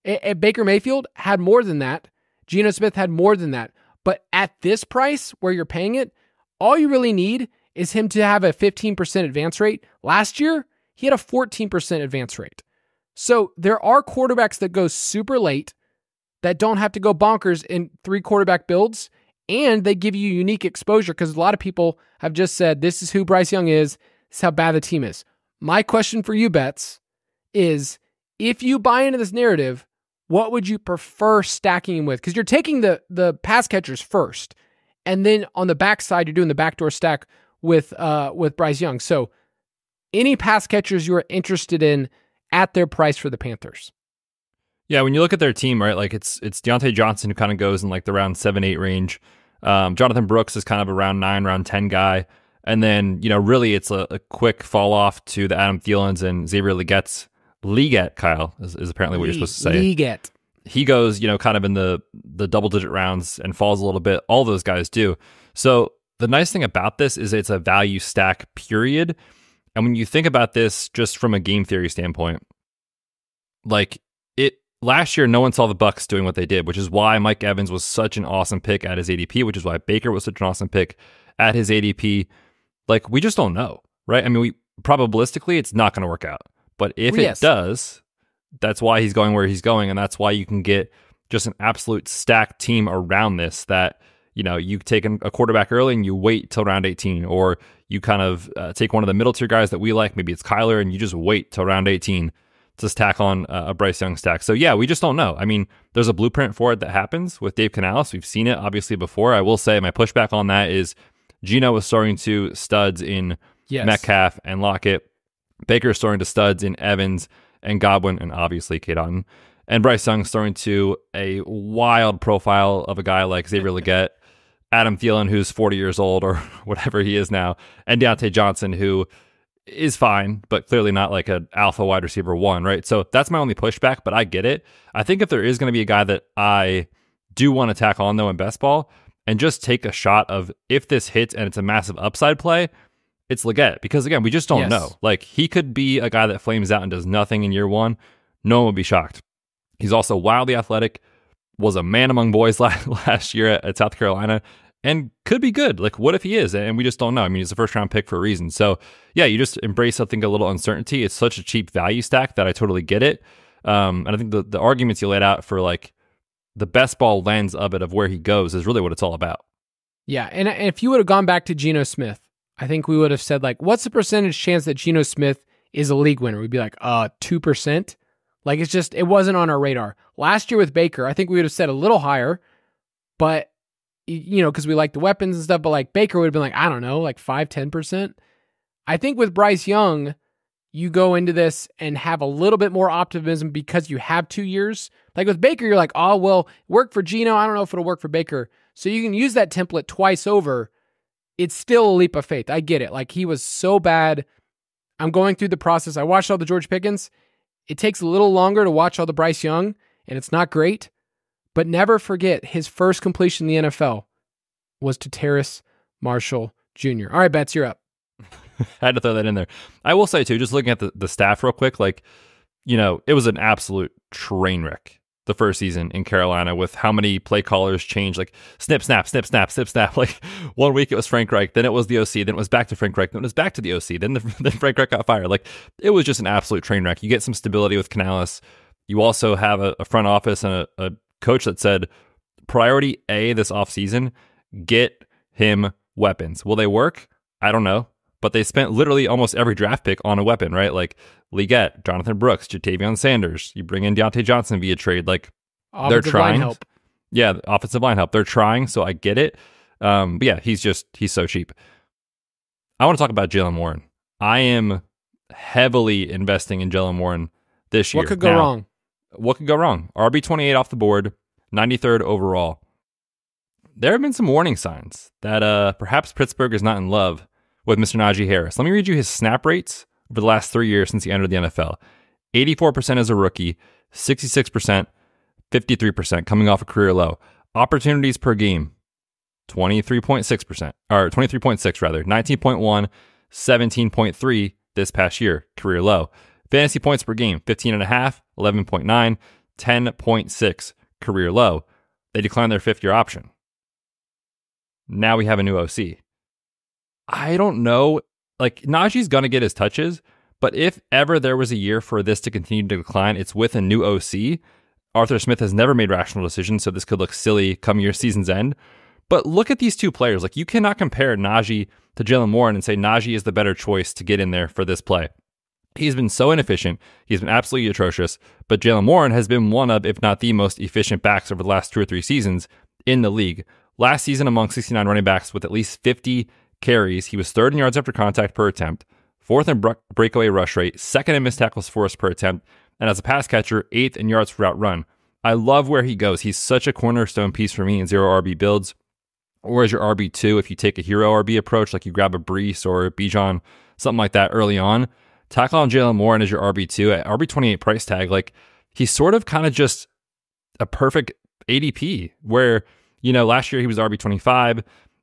A- Baker Mayfield had more than that. Geno Smith had more than that. But at this price where you're paying it, all you really need is him to have a 15% advance rate. Last year, he had a 14% advance rate. So there are quarterbacks that go super late that don't have to go bonkers in three quarterback builds and they give you unique exposure because a lot of people have just said this is who Bryce Young is, this is how bad the team is. My question for you, Betz, is if you buy into this narrative, what would you prefer stacking him with? Because you're taking the the pass catchers first, and then on the backside you're doing the backdoor stack with uh with Bryce Young. So any pass catchers you are interested in at their price for the Panthers.
Yeah, when you look at their team, right, like it's it's Diontae Johnson who kind of goes in like the round seven, eight range. Um, Jonathan Brooks is kind of a round nine, round ten guy. And then, you know, really it's a, a quick fall off to the Adam Thielens and Xavier Legette's Legette, Kyle, is, is apparently what you're supposed to say.
Legette.
He goes, you know, kind of in the the double digit rounds and falls a little bit. All those guys do. So the nice thing about this is it's a value stack period. And when you think about this just from a game theory standpoint, like it last year no one saw the Bucks doing what they did, which is why Mike Evans was such an awesome pick at his ADP, which is why Baker was such an awesome pick at his ADP. Like we just don't know, right? I mean, we probabilistically it's not going to work out. But if
Yes.
it does, that's why he's going where he's going and that's why you can get just an absolute stacked team around this that you know you take a quarterback early and you wait till round 18 or you kind of uh, take one of the middle tier guys that we like maybe it's Kyler and you just wait till round 18 to stack on uh, a Bryce Young stack. So yeah, we just don't know. I mean, there's a blueprint for it that happens with Dave Canales. We've seen it obviously before. I will say my pushback on that is Geno was starting to studs in
Yes.
Metcalf and Lockett. Baker's starting to studs in Evans and Godwin and obviously Cade Otton. And Bryce Young's starting to a wild profile of a guy like Xavier Legette, Adam Thielen, who's 40 years old or whatever he is now, and Diontae Johnson, who is fine, but clearly not like an alpha wide receiver one, right? So that's my only pushback, but I get it. I think if there is going to be a guy that I do want to tack on though in best ball and just take a shot of if this hits and it's a massive upside play, it's Legette because again, we just don't
Yes.
know. Like he could be a guy that flames out and does nothing in year one. No one would be shocked. He's also wildly athletic, was a man among boys last, last year at, at South Carolina, and could be good. Like, what if he is? And we just don't know. I mean, he's a first round pick for a reason. So, yeah, you just embrace, I think, a little uncertainty. It's such a cheap value stack that I totally get it. Um, and I think the, the arguments you laid out for like the best ball lens of it, of where he goes, is really what it's all about.
Yeah, and and if you would have gone back to Geno Smith, I think we would have said like, what's the percentage chance that Geno Smith is a league winner? We'd be like, uh, two percent. Like it's just it wasn't on our radar. Last year with Baker, I think we would have said a little higher, but you know, because we like the weapons and stuff. But like Baker would have been like, I don't know, like five, ten percent. I think with Bryce Young, you go into this and have a little bit more optimism because you have two years. Like with Baker, you're like, oh well, work for Geno. I don't know if it'll work for Baker. So you can use that template twice over. It's still a leap of faith. I get it. Like he was so bad. I'm going through the process. I watched all the George Pickens. It takes a little longer to watch all the Bryce Young, and it's not great. But never forget his first completion in the NFL was to Terrace Marshall Jr. All right, Betz, you're up.
I had to throw that in there. I will say too, just looking at the, the staff real quick, like, you know, it was an absolute train wreck the first season in Carolina with how many play callers changed, like snip, snap, snip, snap, snip, snap. Like one week it was Frank Reich, then it was the OC, then it was back to Frank Reich, then it was back to the OC, then the, then Frank Reich got fired. Like it was just an absolute train wreck. You get some stability with Canales. You also have a, a front office and a, a coach that said priority A this offseason, get him weapons. Will they work? I don't know. But they spent literally almost every draft pick on a weapon, right? Like Legette, Jonathan Brooks, Ja'Tavion Sanders. You bring in Diontae Johnson via trade. Like
Offensive they're
trying.
line help.
yeah, offensive line help. They're trying, so I get it. Um, but yeah, he's just he's so cheap. I want to talk about Jaylen Warren. I am heavily investing in Jaylen Warren this year.
What could go
Now,
wrong?
What could go wrong? RB twenty eight off the board, ninety third overall. There have been some warning signs that uh, perhaps Pittsburgh is not in love with Mr. Najee Harris. Let me read you his snap rates over the last three years since he entered the NFL. 84% as a rookie, 66%, 53% coming off a career low. Opportunities per game, 23.6%, or 23.6 rather, 19.1, 17.3 this past year, career low. Fantasy points per game, 15.5, 11.9, 10.6, career low. They declined their fifth year option. Now we have a new OC. I don't know. Like, Najee's to get his touches, but if ever there was a year for this to continue to decline, it's with a new OC. Arthur Smith has never made rational decisions, so this could look silly come year season's end. But look at these two players. Like you cannot compare Najee to Jaylen Warren and say Najee is the better choice to get in there for this play. He's been so inefficient. He's been absolutely atrocious. But Jaylen Warren has been one of, if not the most efficient backs over the last two or three seasons in the league. Last season, among 69 running backs with at least 50 carries, he was third in yards after contact per attempt, fourth in breakaway rush rate, second in missed tackles forced per attempt, and as a pass catcher, eighth in yards per route run. I love where he goes. He's such a cornerstone piece for me in zero RB builds. Or as your RB2, if you take a hero RB approach, like you grab a Breece or a Bijan, something like that early on, tackle on Jaylen Warren as your RB2 at RB28 price tag. Like he's sort of kind of just a perfect ADP where, you know, last year he was RB25.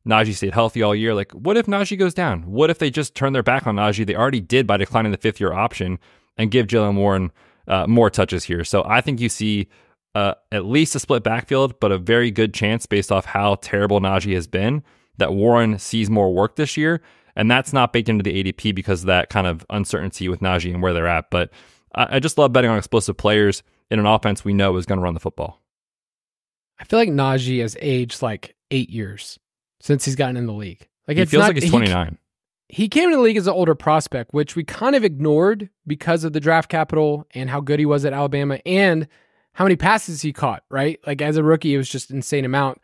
Najee stayed healthy all year. Like, what if Najee goes down? What if they just turn their back on Najee? They already did by declining the fifth year option and give Jaylen Warren uh, more touches here. So I think you see uh, at least a split backfield, but a very good chance based off how terrible Najee has been that Warren sees more work this year. And that's not baked into the ADP because of that kind of uncertainty with Najee and where they're at. But I, I just love betting on explosive players in an offense we know is going to run the football.
I feel like Najee has aged like eight years since he's gotten in the league. Like
it feels
not,
like he's 29.
He, he came into the league as an older prospect, which we kind of ignored because of the draft capital and how good he was at Alabama and how many passes he caught, right? Like as a rookie, it was just insane amount.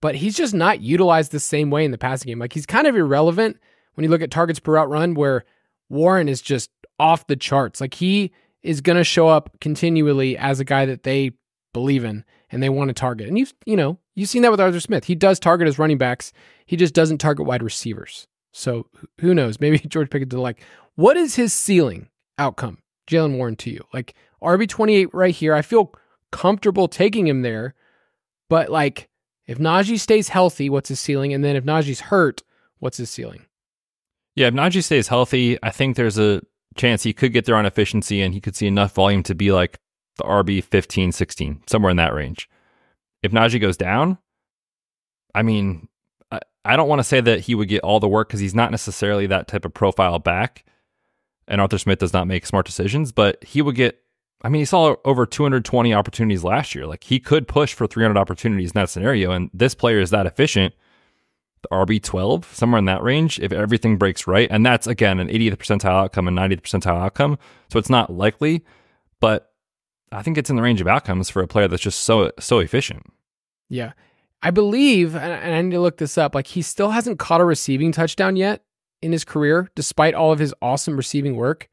But he's just not utilized the same way in the passing game. Like he's kind of irrelevant when you look at targets per route run, where Warren is just off the charts. Like he is going to show up continually as a guy that they believe in and they want to target. And you've, you know, you've seen that with Arthur Smith. He does target his running backs. He just doesn't target wide receivers. So who knows? Maybe George Pickens did like, what is his ceiling outcome, Jaylen Warren, to you? Like RB28 right here. I feel comfortable taking him there. But like, if Najee stays healthy, what's his ceiling? And then if Najee's hurt, what's his ceiling?
Yeah, if Najee stays healthy, I think there's a chance he could get there on efficiency and he could see enough volume to be like the RB 15, 16, somewhere in that range. If Najee goes down, I mean, I, I don't want to say that he would get all the work because he's not necessarily that type of profile back. And Arthur Smith does not make smart decisions, but he would get I mean, he saw over 220 opportunities last year. Like he could push for 300 opportunities in that scenario. And this player is that efficient. The RB 12, somewhere in that range, if everything breaks right. And that's, again, an 80th percentile outcome and 90th percentile outcome. So it's not likely, but I think it's in the range of outcomes for a player that's just so, so efficient.
Yeah. I believe, and I need to look this up, like he still hasn't caught a receiving touchdown yet in his career, despite all of his awesome receiving work.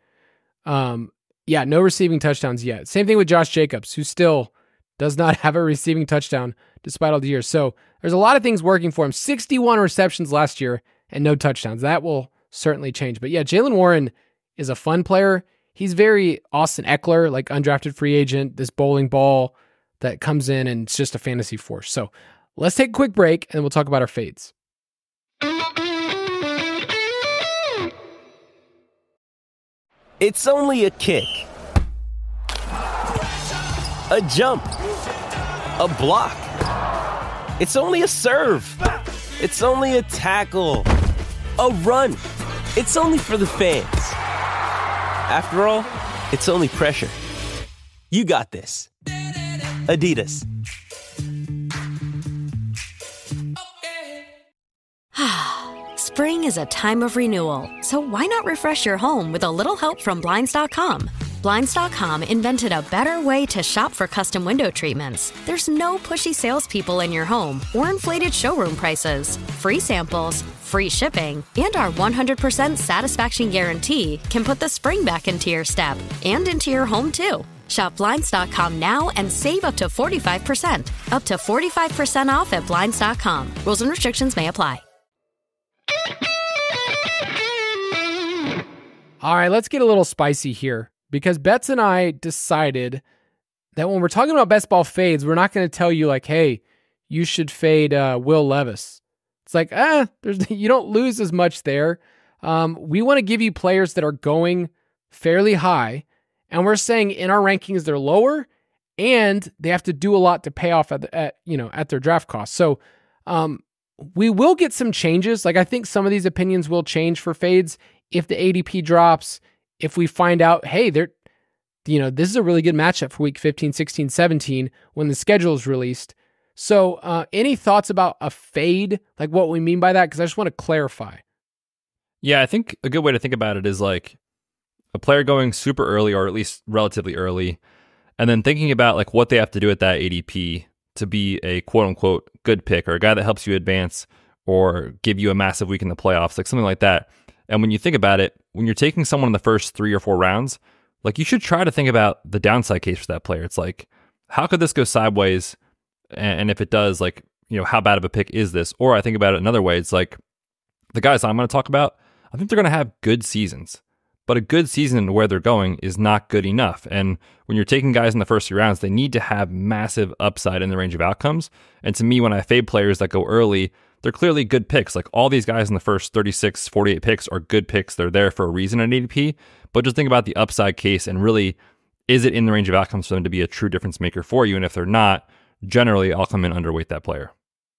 Um, yeah, no receiving touchdowns yet. Same thing with Josh Jacobs, who still does not have a receiving touchdown despite all the years. So there's a lot of things working for him. 61 receptions last year and no touchdowns. That will certainly change. But yeah, Jaylen Warren is a fun player. He's very Austin Ekeler, like undrafted free agent, this bowling ball that comes in and it's just a fantasy force. So let's take a quick break and we'll talk about our fades.
It's only a kick, a jump, a block. It's only a serve. It's only a tackle, a run. It's only for the fans. After all, it's only pressure. You got this. Adidas.
Spring is a time of renewal, so why not refresh your home with a little help from Blinds.com? Blinds.com invented a better way to shop for custom window treatments. There's no pushy salespeople in your home or inflated showroom prices. Free samples, free shipping, and our 100% satisfaction guarantee can put the spring back into your step and into your home too. Shop Blinds.com now and save up to 45%. Up to 45% off at Blinds.com. Rules and restrictions may apply.
All right, let's get a little spicy here because Betz and I decided that when we're talking about best ball fades, we're not going to tell you like, "Hey, you should fade uh, Will Levis." It's like, ah, there's you don't lose as much there. Um, we want to give you players that are going fairly high, and we're saying in our rankings they're lower, and they have to do a lot to pay off at, at you know at their draft cost. So, um, we will get some changes. Like I think some of these opinions will change for fades if the ADP drops, if we find out, hey, they're, you know, this is a really good matchup for week 15, 16, 17 when the schedule is released. So, uh, any thoughts about a fade? Like what we mean by that? Because I just want to clarify.
Yeah, I think a good way to think about it is like a player going super early or at least relatively early, and then thinking about like what they have to do at that ADP to be a quote unquote good pick or a guy that helps you advance or give you a massive week in the playoffs, like something like that. And when you think about it, when you're taking someone in the first three or four rounds, like you should try to think about the downside case for that player. It's like, how could this go sideways? And if it does, like, you know, how bad of a pick is this? Or I think about it another way. It's like the guys I'm going to talk about, I think they're going to have good seasons. But a good season where they're going is not good enough. And when you're taking guys in the first three rounds, they need to have massive upside in the range of outcomes. And to me, when I fade players that go early, they're clearly good picks. Like all these guys in the first 36, 48 picks are good picks. They're there for a reason at ADP. But just think about the upside case and really, is it in the range of outcomes for them to be a true difference maker for you? And if they're not, generally, I'll come in underweight that player.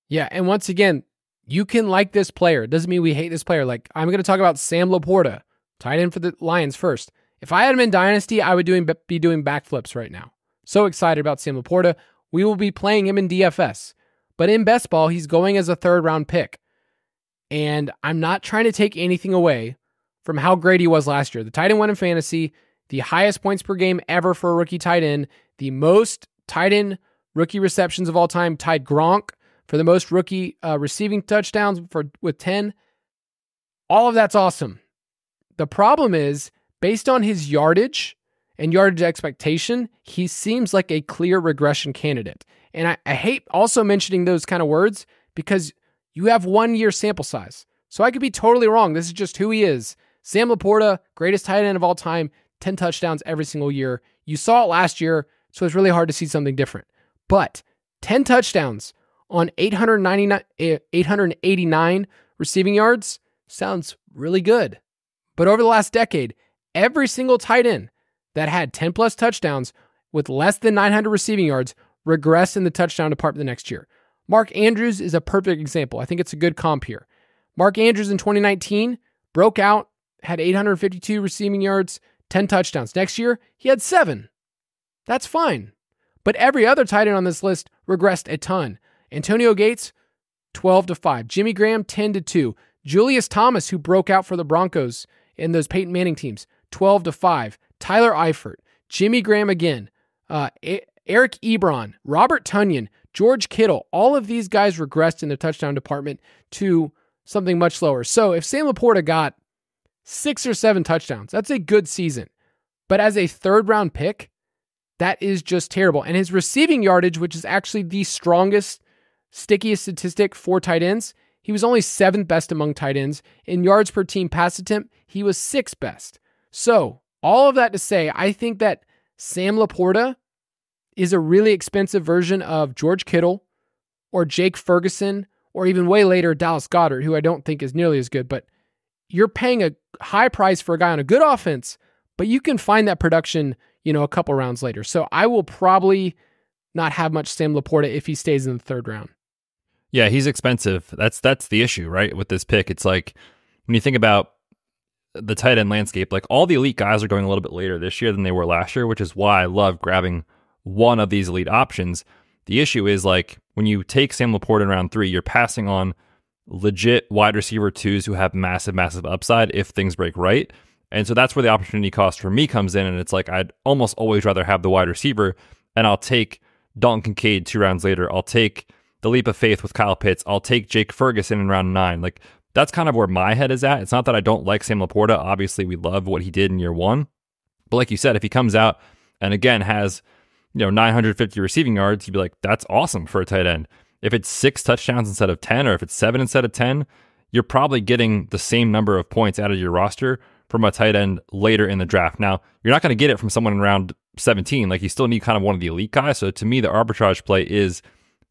Yeah. And once again, you can like this player. It doesn't mean we hate this player. Like I'm going to talk about Sam LaPorta. Tight end for the Lions first. If I had him in Dynasty, I would doing, be doing backflips right now. So excited about Sam LaPorta. We will be playing him in DFS. But in best ball, he's going as a third round pick. And I'm not trying to take anything away from how great he was last year. The tight end won in fantasy, the highest points per game ever for a rookie tight end, the most tight end rookie receptions of all time, tied Gronk for the most rookie uh, receiving touchdowns for with 10. All of that's awesome. The problem is, based on his yardage and yardage expectation, he seems like a clear regression candidate. And I, I hate also mentioning those kind of words because you have one year sample size. So I could be totally wrong. This is just who he is. Sam LaPorta, greatest tight end of all time, 10 touchdowns every single year. You saw it last year, so it's really hard to see something different. But 10 touchdowns on 899, 889 eh, receiving yards sounds really good. But over the last decade, every single tight end that had 10 plus touchdowns with less than 900 receiving yards regressed in the touchdown department the next year. Mark Andrews is a perfect example. I think it's a good comp here. Mark Andrews in 2019 broke out, had 852 receiving yards, 10 touchdowns. Next year, he had seven. That's fine. But every other tight end on this list regressed a ton. Antonio Gates, 12 to 5. Jimmy Graham, 10 to 2. Julius Thomas, who broke out for the Broncos, in those Peyton Manning teams, 12 to 5. Tyler Eifert, Jimmy Graham again, uh, Eric Ebron, Robert Tonyan, George Kittle, all of these guys regressed in the touchdown department to something much lower. So if Sam LaPorta got six or seven touchdowns, that's a good season. But as a third round pick, that is just terrible. And his receiving yardage, which is actually the strongest, stickiest statistic for tight ends, he was only seventh best among tight ends. In yards per team pass attempt, he was sixth best. So, all of that to say, I think that Sam LaPorta is a really expensive version of George Kittle or Jake Ferguson or even way later Dallas Goedert, who I don't think is nearly as good. But you're paying a high price for a guy on a good offense, but you can find that production, you know, a couple rounds later. So I will probably not have much Sam LaPorta if he stays in the third round.
Yeah, he's expensive. That's that's the issue, right? With this pick, it's like when you think about the tight end landscape, like all the elite guys are going a little bit later this year than they were last year, which is why I love grabbing one of these elite options. The issue is like when you take Sam LaPorta in round three, you're passing on legit wide receiver twos who have massive, massive upside if things break right. And so that's where the opportunity cost for me comes in. And it's like I'd almost always rather have the wide receiver, and I'll take Dalton Kincaid two rounds later. I'll take the leap of faith with Kyle Pitts. I'll take Jake Ferguson in round nine. Like that's kind of where my head is at. It's not that I don't like Sam LaPorta. Obviously, we love what he did in year one. But like you said, if he comes out and again has, you know, 950 receiving yards, you'd be like, that's awesome for a tight end. If it's six touchdowns instead of 10, or if it's seven instead of 10, you're probably getting the same number of points out of your roster from a tight end later in the draft. Now, you're not going to get it from someone in round 17. Like you still need kind of one of the elite guys. So to me, the arbitrage play is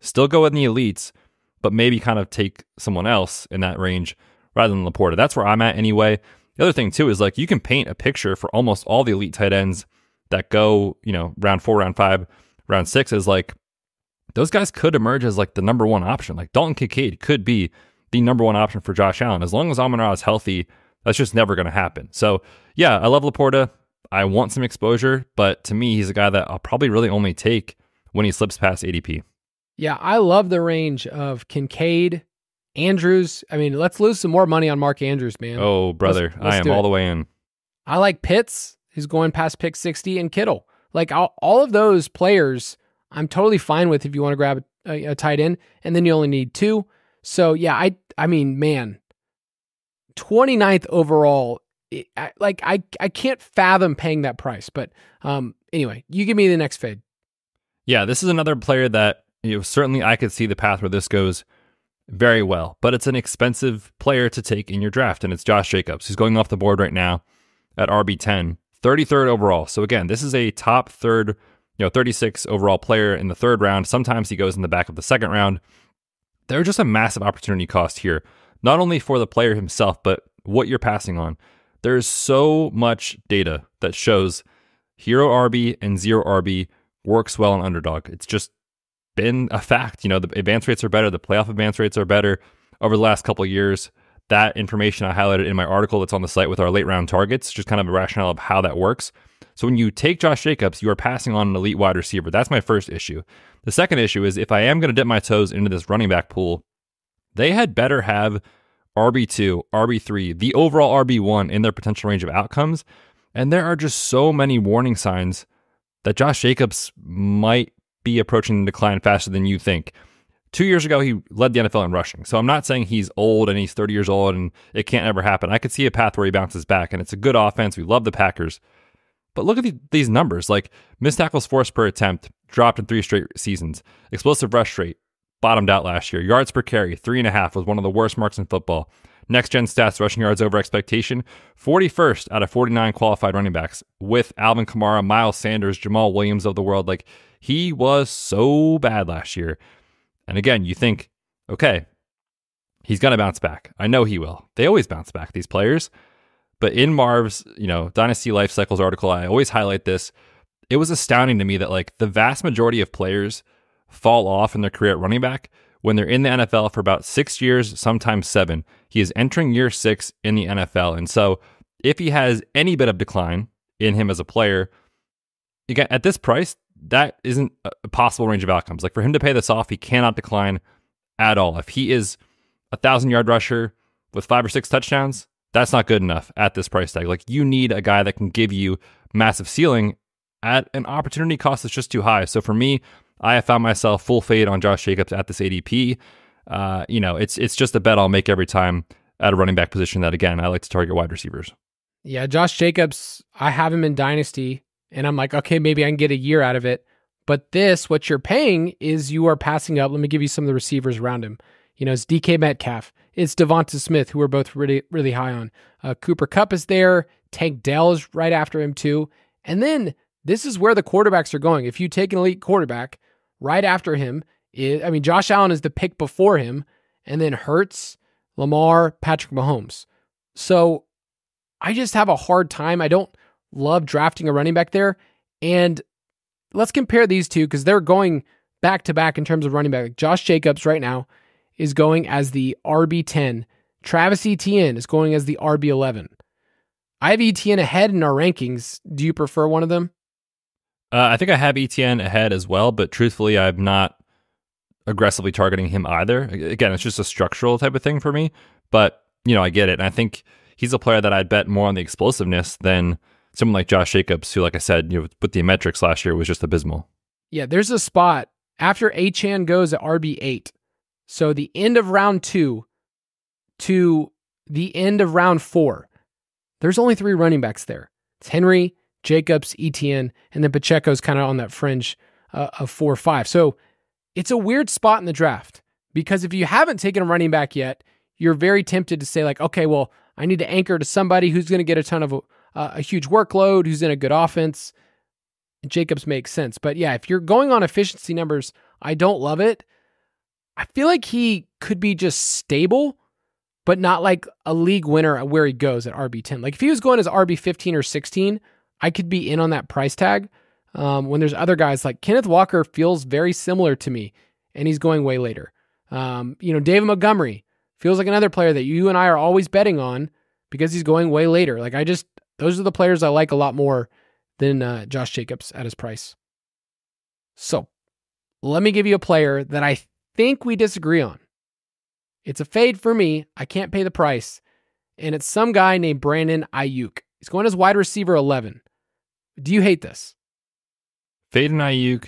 Still go with the elites, but maybe kind of take someone else in that range rather than LaPorta. That's where I'm at anyway. The other thing too is like you can paint a picture for almost all the elite tight ends that go, you know, round four, round five, round six is like those guys could emerge as like the number one option. Like Dalton Kincaid could be the number one option for Josh Allen. As long as Amon Ra is healthy, that's just never going to happen. So yeah, I love LaPorta. I want some exposure, but to me, he's a guy that I'll probably really only take when he slips past ADP.
Yeah, I love the range of Kincaid, Andrews. I mean, let's lose some more money on Mark Andrews, man.
Oh, brother,
Let's- let's
I am all
it.
the way in.
I like Pitts, who's going past pick 60, and Kittle. Like all, all of those players, I'm totally fine with if you want to grab a, a tight end, and then you only need two. So yeah, I I mean, man, 29th overall. it- I, like I I can't fathom paying that price. But um, anyway, you give me the next fade.
Yeah, this is another player that you know certainly I could see the path where this goes very well, but it's an expensive player to take in your draft, and it's Josh Jacobs. He's going off the board right now at RB 10, 33rd overall. So again, this is a top third, you know, 36 overall player in the third round. Sometimes he goes in the back of the second round. There's just a massive opportunity cost here, not only for the player himself, but what you're passing on. There's so much data that shows hero RB and zero RB works well on underdog. It's just been a fact. You know, the advance rates are better, the playoff advance rates are better over the last couple years. That information I highlighted in my article that's on the site with our late round targets, just kind of a rationale of how that works. So when you take Josh Jacobs, you are passing on an elite wide receiver. That's my first issue. The second issue is if I am going to dip my toes into this running back pool, they had better have RB2, RB3, the overall RB1 in their potential range of outcomes. And there are just so many warning signs that Josh Jacobs might be approaching decline faster than you think. Two years ago, he led the NFL in rushing. So I'm not saying he's old and he's 30 years old and it can't ever happen. I could see a path where he bounces back, and it's a good offense. We love the Packers. But look at the, these numbers like missed tackles forced per attempt dropped in three straight seasons. Explosive rush rate bottomed out last year. Yards per carry, three and a half, was one of the worst marks in football. Next gen stats, rushing yards over expectation, 41st out of 49 qualified running backs with Alvin Kamara, Miles Sanders, Jamaal Williams of the world. Like he was so bad last year. And again, you think, okay, he's going to bounce back. I know he will. They always bounce back, these players. But in Marv's, you know, Dynasty Life Cycles article, I always highlight this. It was astounding to me that like the vast majority of players fall off in their career at running back when they're in the NFL for about six years, sometimes seven. He is entering year six in the NFL. And so if he has any bit of decline in him as a player, again, at this price, that isn't a possible range of outcomes. Like for him to pay this off, he cannot decline at all. If he is a thousand yard rusher with five or six touchdowns, that's not good enough at this price tag. Like you need a guy that can give you massive ceiling at an opportunity cost that's just too high. So for me, I have found myself full fade on Josh Jacobs at this ADP. Uh, you know, it's it's just a bet I'll make every time at a running back position that again I like to target wide receivers.
Yeah, Josh Jacobs, I have him in Dynasty, and I'm like, okay, maybe I can get a year out of it. But this, what you're paying is you are passing up. Let me give you some of the receivers around him. You know, it's DK Metcalf, it's DeVonta Smith, who we're both really, really high on. Uh, Cooper Kupp is there. Tank Dell is right after him, too. And then this is where the quarterbacks are going. If you take an elite quarterback, right after him, I mean, Josh Allen is the pick before him, and then Hurts, Lamar, Patrick Mahomes. So I just have a hard time. I don't love drafting a running back there. And let's compare these two because they're going back to back in terms of running back. Josh Jacobs right now is going as the RB10. Travis Etienne is going as the RB11. I have Etienne ahead in our rankings. Do you prefer one of them?
Uh, I think I have Etienne ahead as well, but truthfully, I'm not aggressively targeting him either. Again, it's just a structural type of thing for me. But you know, I get it, and I think he's a player that I'd bet more on the explosiveness than someone like Josh Jacobs, who, like I said, you know, put the metrics last year was just abysmal.
Yeah, there's a spot after Achane goes at RB8. So the end of round two to the end of round four, there's only three running backs there. It's Henry, Jacobs, Etienne, and then Pacheco's kind of on that fringe uh, of four or five. So it's a weird spot in the draft because if you haven't taken a running back yet, you're very tempted to say like, okay, well, I need to anchor to somebody who's going to get a ton of uh, a huge workload, who's in a good offense. Jacobs makes sense, but yeah, if you're going on efficiency numbers, I don't love it. I feel like he could be just stable, but not like a league winner where he goes at RB10. Like if he was going as RB15 or 16, I could be in on that price tag. Um, when there's other guys like Kenneth Walker feels very similar to me, and he's going way later. Um, you know, David Montgomery feels like another player that you and I are always betting on because he's going way later. Like I just, those are the players I like a lot more than uh, Josh Jacobs at his price. So let me give you a player that I think we disagree on. It's a fade for me. I can't pay the price. And it's some guy named Brandon Aiyuk. He's going as wide receiver 11. Do you hate this?
Fade and Aiyuk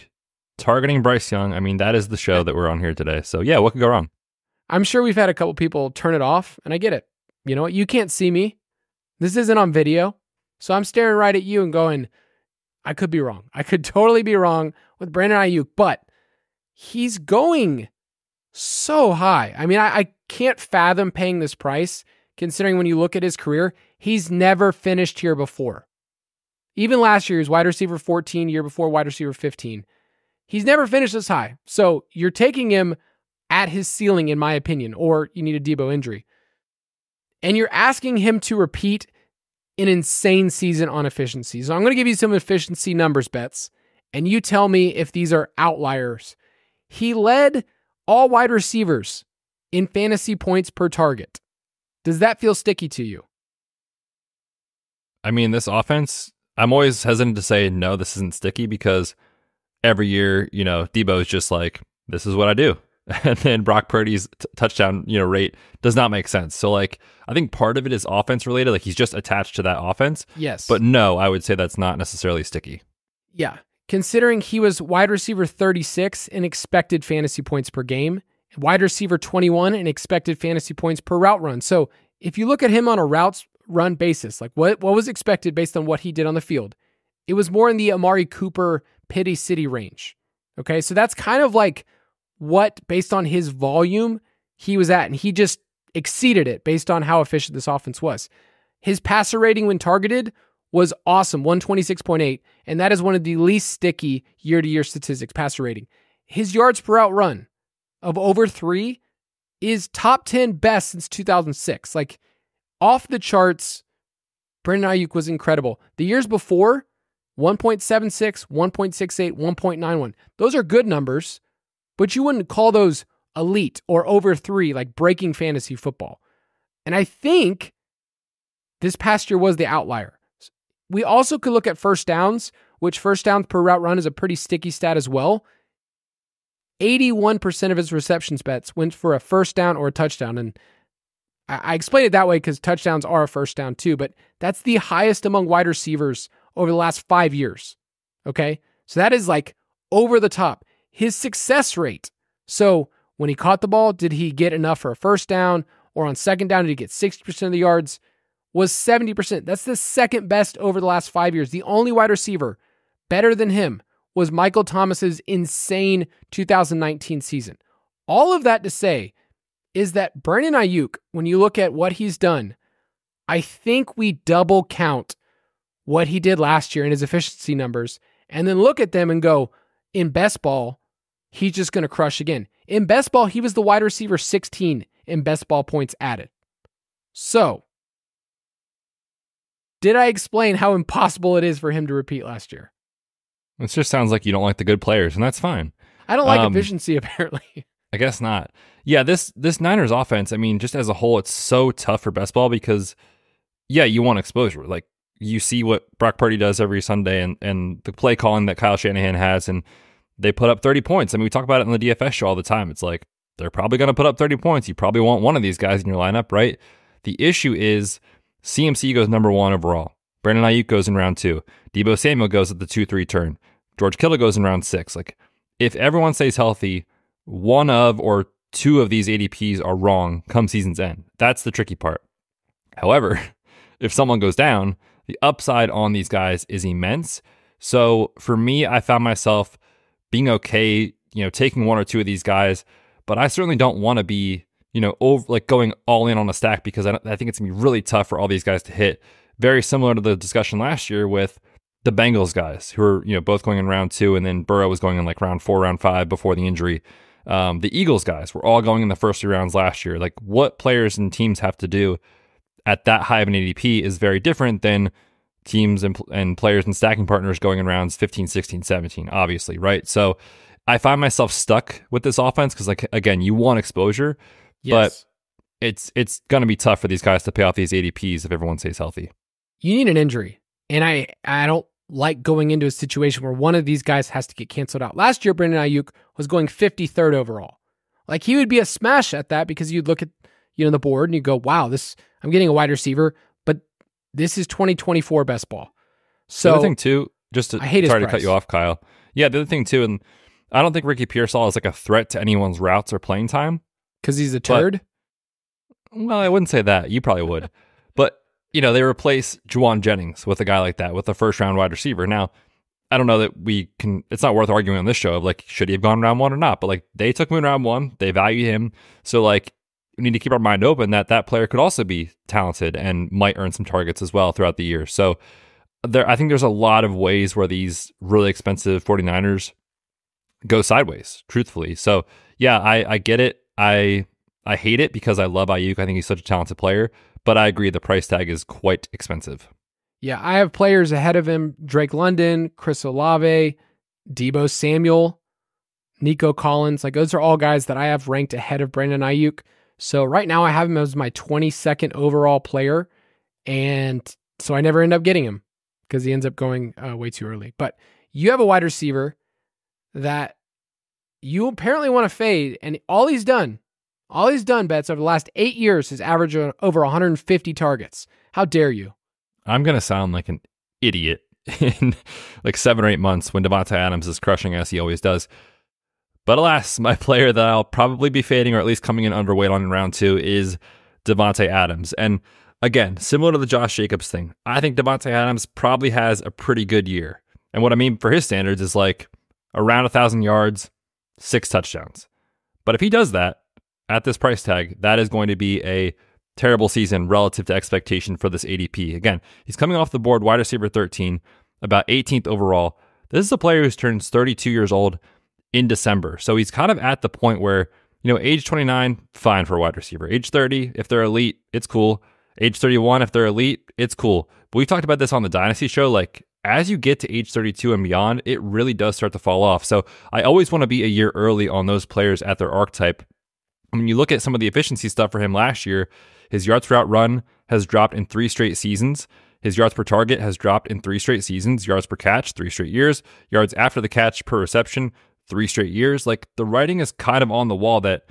targeting Bryce Young. I mean, that is the show that we're on here today. So yeah, what could go wrong?
I'm sure we've had a couple people turn it off, and I get it. You know what? You can't see me. This isn't on video. So I'm staring right at you and going, I could be wrong. I could totally be wrong with Brandon Aiyuk, but he's going so high. I mean, I, I can't fathom paying this price considering when you look at his career, he's never finished here before. Even last year, he was wide receiver 14, year before wide receiver 15. He's never finished this high. So you're taking him at his ceiling, in my opinion, or you need a Deebo injury. And you're asking him to repeat an insane season on efficiency. So I'm going to give you some efficiency numbers Betz, and you tell me if these are outliers. He led all wide receivers in fantasy points per target. Does that feel sticky to you?
I mean, this offense, I'm always hesitant to say, no, this isn't sticky because every year, you know, Deebo is just like, this is what I do. And then Brock Purdy's t- touchdown, you know, rate does not make sense. So like, I think part of it is offense related. Like he's just attached to that offense.
Yes.
But no, I would say that's not necessarily sticky.
Yeah. Considering he was wide receiver 36 in expected fantasy points per game, wide receiver 21 in expected fantasy points per route run. So if you look at him on a routes run basis, like what, what was expected based on what he did on the field, it was more in the Amari Cooper Pity City range. Okay. So that's kind of like what, based on his volume, he was at. And he just exceeded it based on how efficient this offense was. His passer rating when targeted was awesome, 126.8. And that is one of the least sticky year to year statistics, passer rating. His yards per route run of over three is top 10 best since 2006. Like off the charts, Brandon Aiyuk was incredible. The years before, 1.76, 1.68, 1.91. Those are good numbers, but you wouldn't call those elite or over three, like breaking fantasy football. And I think this past year was the outlier. We also could look at first downs, which first downs per route run is a pretty sticky stat as well. 81% of his receptions Betz went for a first down or a touchdown. And I, I explain it that way because touchdowns are a first down too, but that's the highest among wide receivers over the last five years. Okay. So that is like over the top. His success rate. So when he caught the ball, did he get enough for a first down? Or on second down, did he get 60% of the yards? Was 70%. That's the second best over the last five years. The only wide receiver better than him was Michael Thomas's insane 2019 season. All of that to say is that Brandon Aiyuk, when you look at what he's done, I think we double count what he did last year in his efficiency numbers and then look at them and go, in best ball, he's just going to crush again. In best ball, he was the wide receiver 16 in best ball points added. So, did I explain how impossible it is for him to repeat last year?
It just sounds like you don't like the good players, and that's fine.
I don't like um, efficiency, apparently.
I guess not. Yeah, this this Niners offense, I mean, just as a whole, it's so tough for best ball because, yeah, you want exposure. Like you see what Brock Purdy does every Sunday, and and the play calling that Kyle Shanahan has, and they put up thirty points. I mean, we talk about it on the DFS show all the time. It's like they're probably going to put up thirty points. You probably want one of these guys in your lineup, right? The issue is CMC goes number one overall. Brandon Aiyuk goes in round two. Deebo Samuel goes at the two three turn. George Kittle goes in round six. Like, if everyone stays healthy, one of or two of these ADPs are wrong come season's end. That's the tricky part. However, if someone goes down, the upside on these guys is immense. So for me, I found myself being okay, you know, taking one or two of these guys, but I certainly don't want to be, you know, over like going all in on a stack because I, I think it's gonna be really tough for all these guys to hit. Very similar to the discussion last year with the Bengals guys who are, you know, both going in round two, and then Burrow was going in like round four, round five before the injury. Um, the Eagles guys were all going in the first three rounds last year. Like what players and teams have to do at that high of an ADP is very different than teams and, and players and stacking partners going in rounds 15, 16, 17, obviously, right? So I find myself stuck with this offense because, like, again, you want exposure, yes. but it's it's going to be tough for these guys to pay off these ADPs if everyone stays healthy.
You need an injury, and I I don't like going into a situation where one of these guys has to get canceled out. Last year, Brandon Aiyuk was going 53rd overall. Like he would be a smash at that because you'd look at you know the board and you go, wow, this I'm getting a wide receiver, this is 2024 best ball. So
the other thing too, just to
I hate
sorry to cut you off, Kyle. Yeah, the other thing too, and I don't think Ricky Pearsall is like a threat to anyone's routes or playing time.
because he's a turd.
Well, I wouldn't say that. You probably would. but, you know, they replace Jauan Jennings with a guy like that, with a first round wide receiver. Now, I don't know that we can, it's not worth arguing on this show of like, should he have gone round one or not? But like, they took him in round one, they value him. So, like, we need to keep our mind open that that player could also be talented and might earn some targets as well throughout the year. So, there, I think there's a lot of ways where these really expensive 49ers go sideways, truthfully. So, yeah, I, I get it. I I hate it because I love Aiyuk. I think he's such a talented player, but I agree the price tag is quite expensive.
Yeah, I have players ahead of him: Drake London, Chris Olave, Deebo Samuel, Nico Collins. Like those are all guys that I have ranked ahead of Brandon Aiyuk. So right now I have him as my 22nd overall player, and so I never end up getting him because he ends up going uh, way too early. But you have a wide receiver that you apparently want to fade, and all he's done, all he's done, Betz over the last eight years is average over 150 targets. How dare you?
I'm gonna sound like an idiot in like seven or eight months when Davante Adams is crushing as he always does. But alas, my player that I'll probably be fading or at least coming in underweight on in round two is Davante Adams. And again, similar to the Josh Jacobs thing, I think Davante Adams probably has a pretty good year. And what I mean for his standards is like around a thousand yards, six touchdowns. But if he does that at this price tag, that is going to be a terrible season relative to expectation for this ADP. Again, he's coming off the board, wide receiver 13, about 18th overall. This is a player who turns 32 years old in December. So he's kind of at the point where, you know, age 29, fine for a wide receiver. Age 30, if they're elite, it's cool. Age 31, if they're elite, it's cool. But we've talked about this on the Dynasty show. Like, as you get to age 32 and beyond, it really does start to fall off. So I always want to be a year early on those players at their archetype. When you look at some of the efficiency stuff for him last year, his yards per route run has dropped in three straight seasons. His yards per target has dropped in three straight seasons. Yards per catch, three straight years. Yards after the catch per reception, three straight years. Like the writing is kind of on the wall that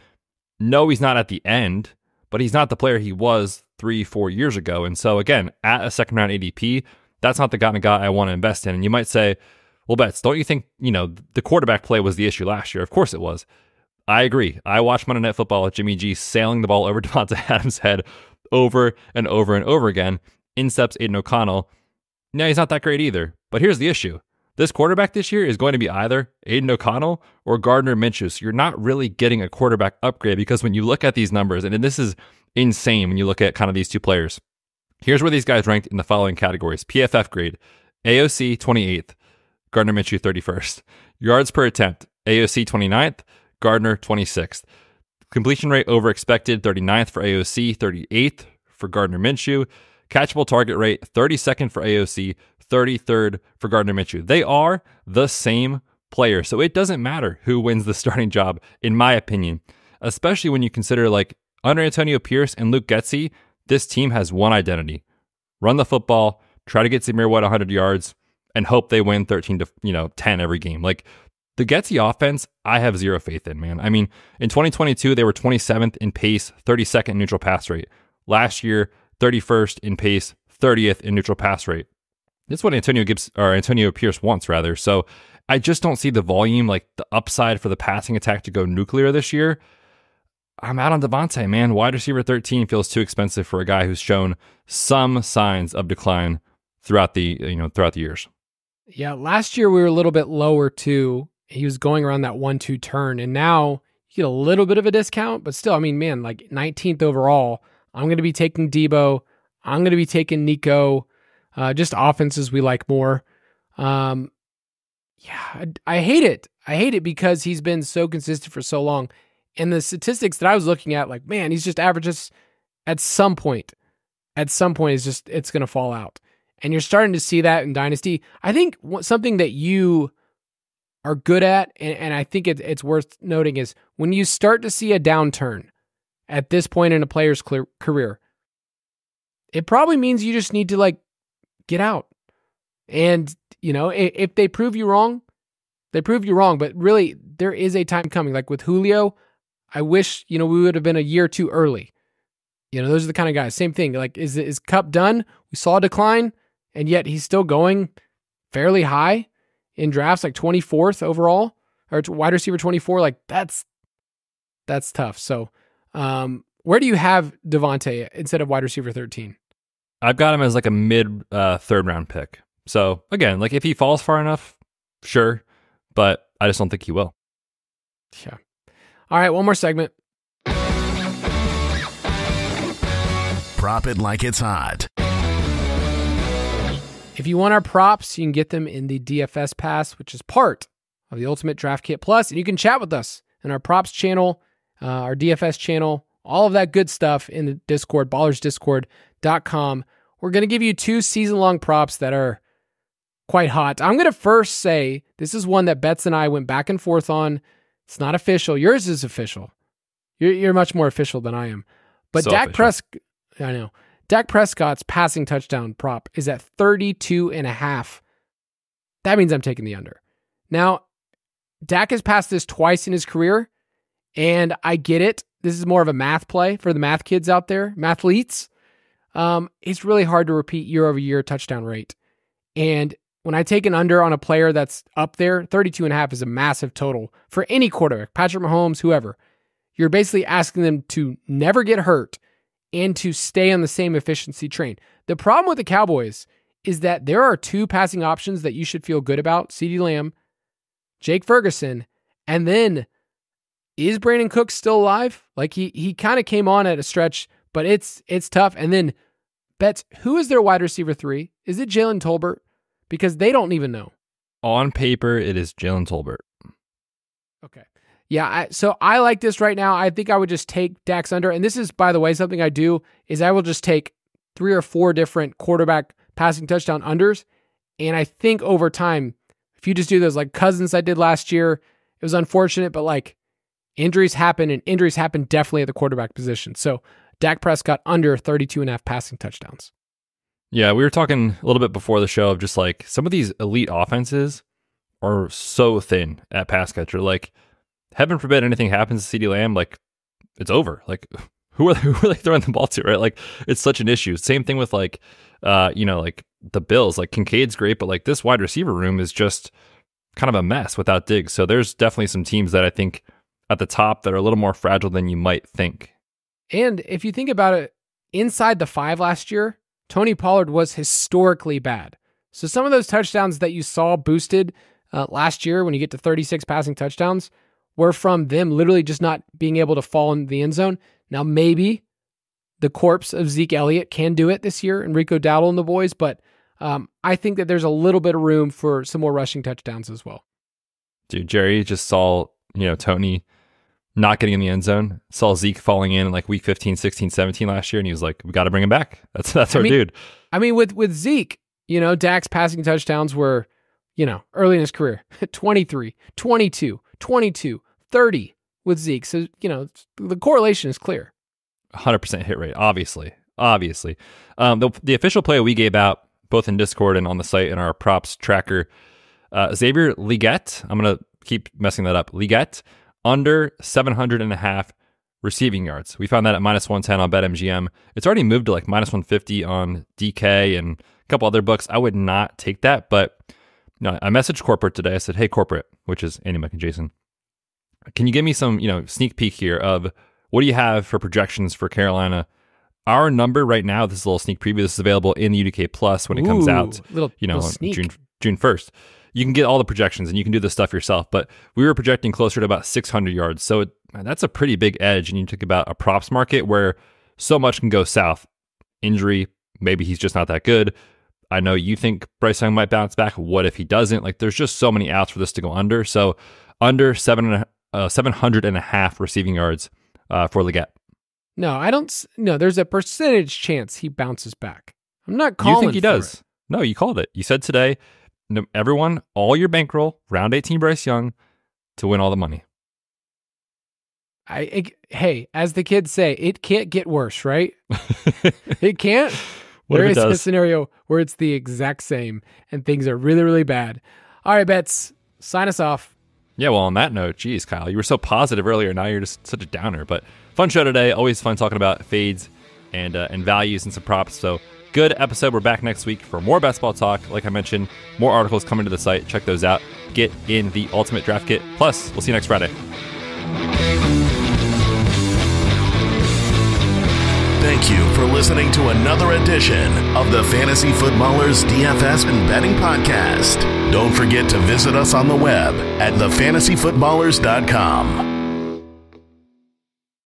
no, he's not at the end, but he's not the player he was three, four years ago. And so, again, at a second round ADP, that's not the kind of guy I want to invest in. And you might say, well, Betz, don't you think, you know, the quarterback play was the issue last year? Of course it was. I agree. I watched Monday Night Football with Jimmy G sailing the ball over Davante Adams' head over and over and over again. In steps Aidan O'Connell. Now, he's not that great either. But here's the issue. This quarterback this year is going to be either Aidan O'Connell or Gardner Minshew. So you're not really getting a quarterback upgrade because when you look at these numbers, and this is insane when you look at kind of these two players. Here's where these guys ranked in the following categories PFF grade AOC 28th, Gardner Minshew 31st. Yards per attempt, AOC 29th, Gardner 26th. Completion rate over expected, 39th for AOC, 38th for Gardner Minshew. Catchable target rate, 32nd for AOC, 33rd for Gardner Minshew. They are the same player. So it doesn't matter who wins the starting job, in my opinion, especially when you consider like under Antonio Pierce and Luke Getsy, this team has one identity run the football, try to get Zamir White 100 yards, and hope they win 13 to you know 10 every game. Like the Getsy offense, I have zero faith in, man. I mean, in 2022, they were 27th in pace, 32nd neutral pass rate. Last year, 31st in pace, 30th in neutral pass rate. That's what Antonio Gibbs or Antonio Pierce wants, rather. So I just don't see the volume, like the upside for the passing attack to go nuclear this year. I'm out on Davante, man. Wide receiver 13 feels too expensive for a guy who's shown some signs of decline throughout the you know throughout the years.
Yeah, last year we were a little bit lower too. He was going around that one two turn, and now you get a little bit of a discount, but still, I mean, man, like 19th overall. I'm going to be taking Deebo. I'm going to be taking Nico. Uh, just offenses we like more. Um, yeah, I, I hate it. I hate it because he's been so consistent for so long. And the statistics that I was looking at, like, man, he's just averages at some point. At some point, it's just it's going to fall out. And you're starting to see that in Dynasty. I think something that you are good at, and, and I think it, it's worth noting, is when you start to see a downturn at this point in a player's career, it probably means you just need to like get out. And, you know, if, they prove you wrong, they prove you wrong. But really, there is a time coming. Like with Julio, I wish, you know, we would have been a year too early. You know, those are the kind of guys. Same thing. Like, is is Kupp done? We saw a decline, and yet he's still going fairly high in drafts, like 24th overall or wide receiver 24. Like that's that's tough. So, um, where do you have Davante instead of wide receiver 13?
I've got him as like a mid uh, third round pick. So again, like if he falls far enough, sure, but I just don't think he will.
Yeah. All right, one more segment.
Prop it like it's hot.
If you want our props, you can get them in the DFS pass, which is part of the Ultimate Draft Kit Plus, and you can chat with us in our props channel, uh, our DFS channel, all of that good stuff in the Discord, ballersdiscord.com. We're going to give you two season long props that are quite hot. I'm going to first say this is one that Betz and I went back and forth on. It's not official. Yours is official. You're, you're much more official than I am. But
So
Dak. Prescott, I know. Dak Prescott's passing touchdown prop is at 32 and a half. That means I'm taking the under. Now, Dak has passed this twice in his career, and I get it. This is more of a math play for the math kids out there, mathletes. Um, it's really hard to repeat year over year touchdown rate. And when I take an under on a player that's up there, 32 and a half is a massive total for any quarterback, Patrick Mahomes, whoever. You're basically asking them to never get hurt and to stay on the same efficiency train. The problem with the Cowboys is that there are two passing options that you should feel good about CeeDee Lamb, Jake Ferguson, and then is Brandon Cook still alive? Like he he kind of came on at a stretch, but it's it's tough. And then Betz who is their wide receiver three? Is it Jalen Tolbert? Because they don't even know.
On paper, it is Jalen Tolbert.
Okay. Yeah, I, so I like this right now. I think I would just take Dak's under. And this is, by the way, something I do is I will just take three or four different quarterback passing touchdown unders. And I think over time, if you just do those like Cousins I did last year, it was unfortunate, but like injuries happen and injuries happen definitely at the quarterback position. So Dak Prescott under 32 and a half passing touchdowns.
Yeah, we were talking a little bit before the show of just like some of these elite offenses are so thin at pass catcher. Like, heaven forbid anything happens to CeeDee Lamb, like it's over. Like, who are who are they throwing the ball to? Right? Like, it's such an issue. Same thing with like, uh, you know, like the Bills. Like Kincaid's great, but like this wide receiver room is just kind of a mess without Diggs. So there's definitely some teams that I think at the top that are a little more fragile than you might think.
And if you think about it, inside the five last year, Tony Pollard was historically bad. So some of those touchdowns that you saw boosted uh, last year when you get to 36 passing touchdowns were from them literally just not being able to fall in the end zone. Now, maybe the corpse of Zeke Elliott can do it this year, and Rico Dowdle and the boys, but um, I think that there's a little bit of room for some more rushing touchdowns as well.
Dude, Jerry just saw, you know, Tony not getting in the end zone, saw Zeke falling in like week 15, 16, 17 last year, and he was like, we got to bring him back. That's that's our
mean-
dude.
I mean, with with Zeke, you know, Dak's passing touchdowns were, you know, early in his career 23, 22, 22, 30 with Zeke. So, you know, the correlation is clear.
100% hit rate, obviously. Obviously. Um, the, the official play we gave out, both in Discord and on the site in our props tracker, uh, Xavier Legette, I'm going to keep messing that up. Legette, under 700 and a half receiving yards. We found that at minus 110 on BetMGM. It's already moved to like minus 150 on DK and a couple other books. I would not take that, but you know, I messaged corporate today. I said, hey, corporate, which is Andy, Mike, and Jason, can you give me some, you know, sneak peek here of what do you have for projections for Carolina? Our number right now, this is a little sneak preview. This is available in the UDK Plus when it comes
Ooh,
out.
little-
you know. June June first. You can get all the projections and you can do the stuff yourself. But we were projecting closer to about 600 yards, so it, that's a pretty big edge. And you think about a props market where so much can go south. Injury, maybe he's just not that good. I know you think Bryce Young might bounce back. What if he doesn't? Like, there's just so many outs for this to go under. So, under seven and a, uh, 700 and a half receiving yards uh, for Legette.
No, I don't. No, there's a percentage chance he bounces back. I'm not calling.
You think he does?
it.
No, you called it. You said today, everyone, all your bankroll, round 18 Bryce Young to win all the money.
I, it- hey, as the kids say, it can't get worse, right? it can't.
What
there is a scenario where it's the exact same and things are really, really bad. All right, Betz, sign us off.
Yeah, well, on that note, geez, Kyle, you were so positive earlier. Now you're just such a downer. But fun show today. Always fun talking about fades and uh, and values and some props. So good episode. We're back next week for more best ball talk. Like I mentioned, more articles coming to the site. Check those out. Get in the ultimate draft kit. Plus, we'll see you next Friday.
Thank you for listening to another edition of the Fantasy Footballers DFS and Betting Podcast. Don't forget to visit us on the web at thefantasyfootballers.com.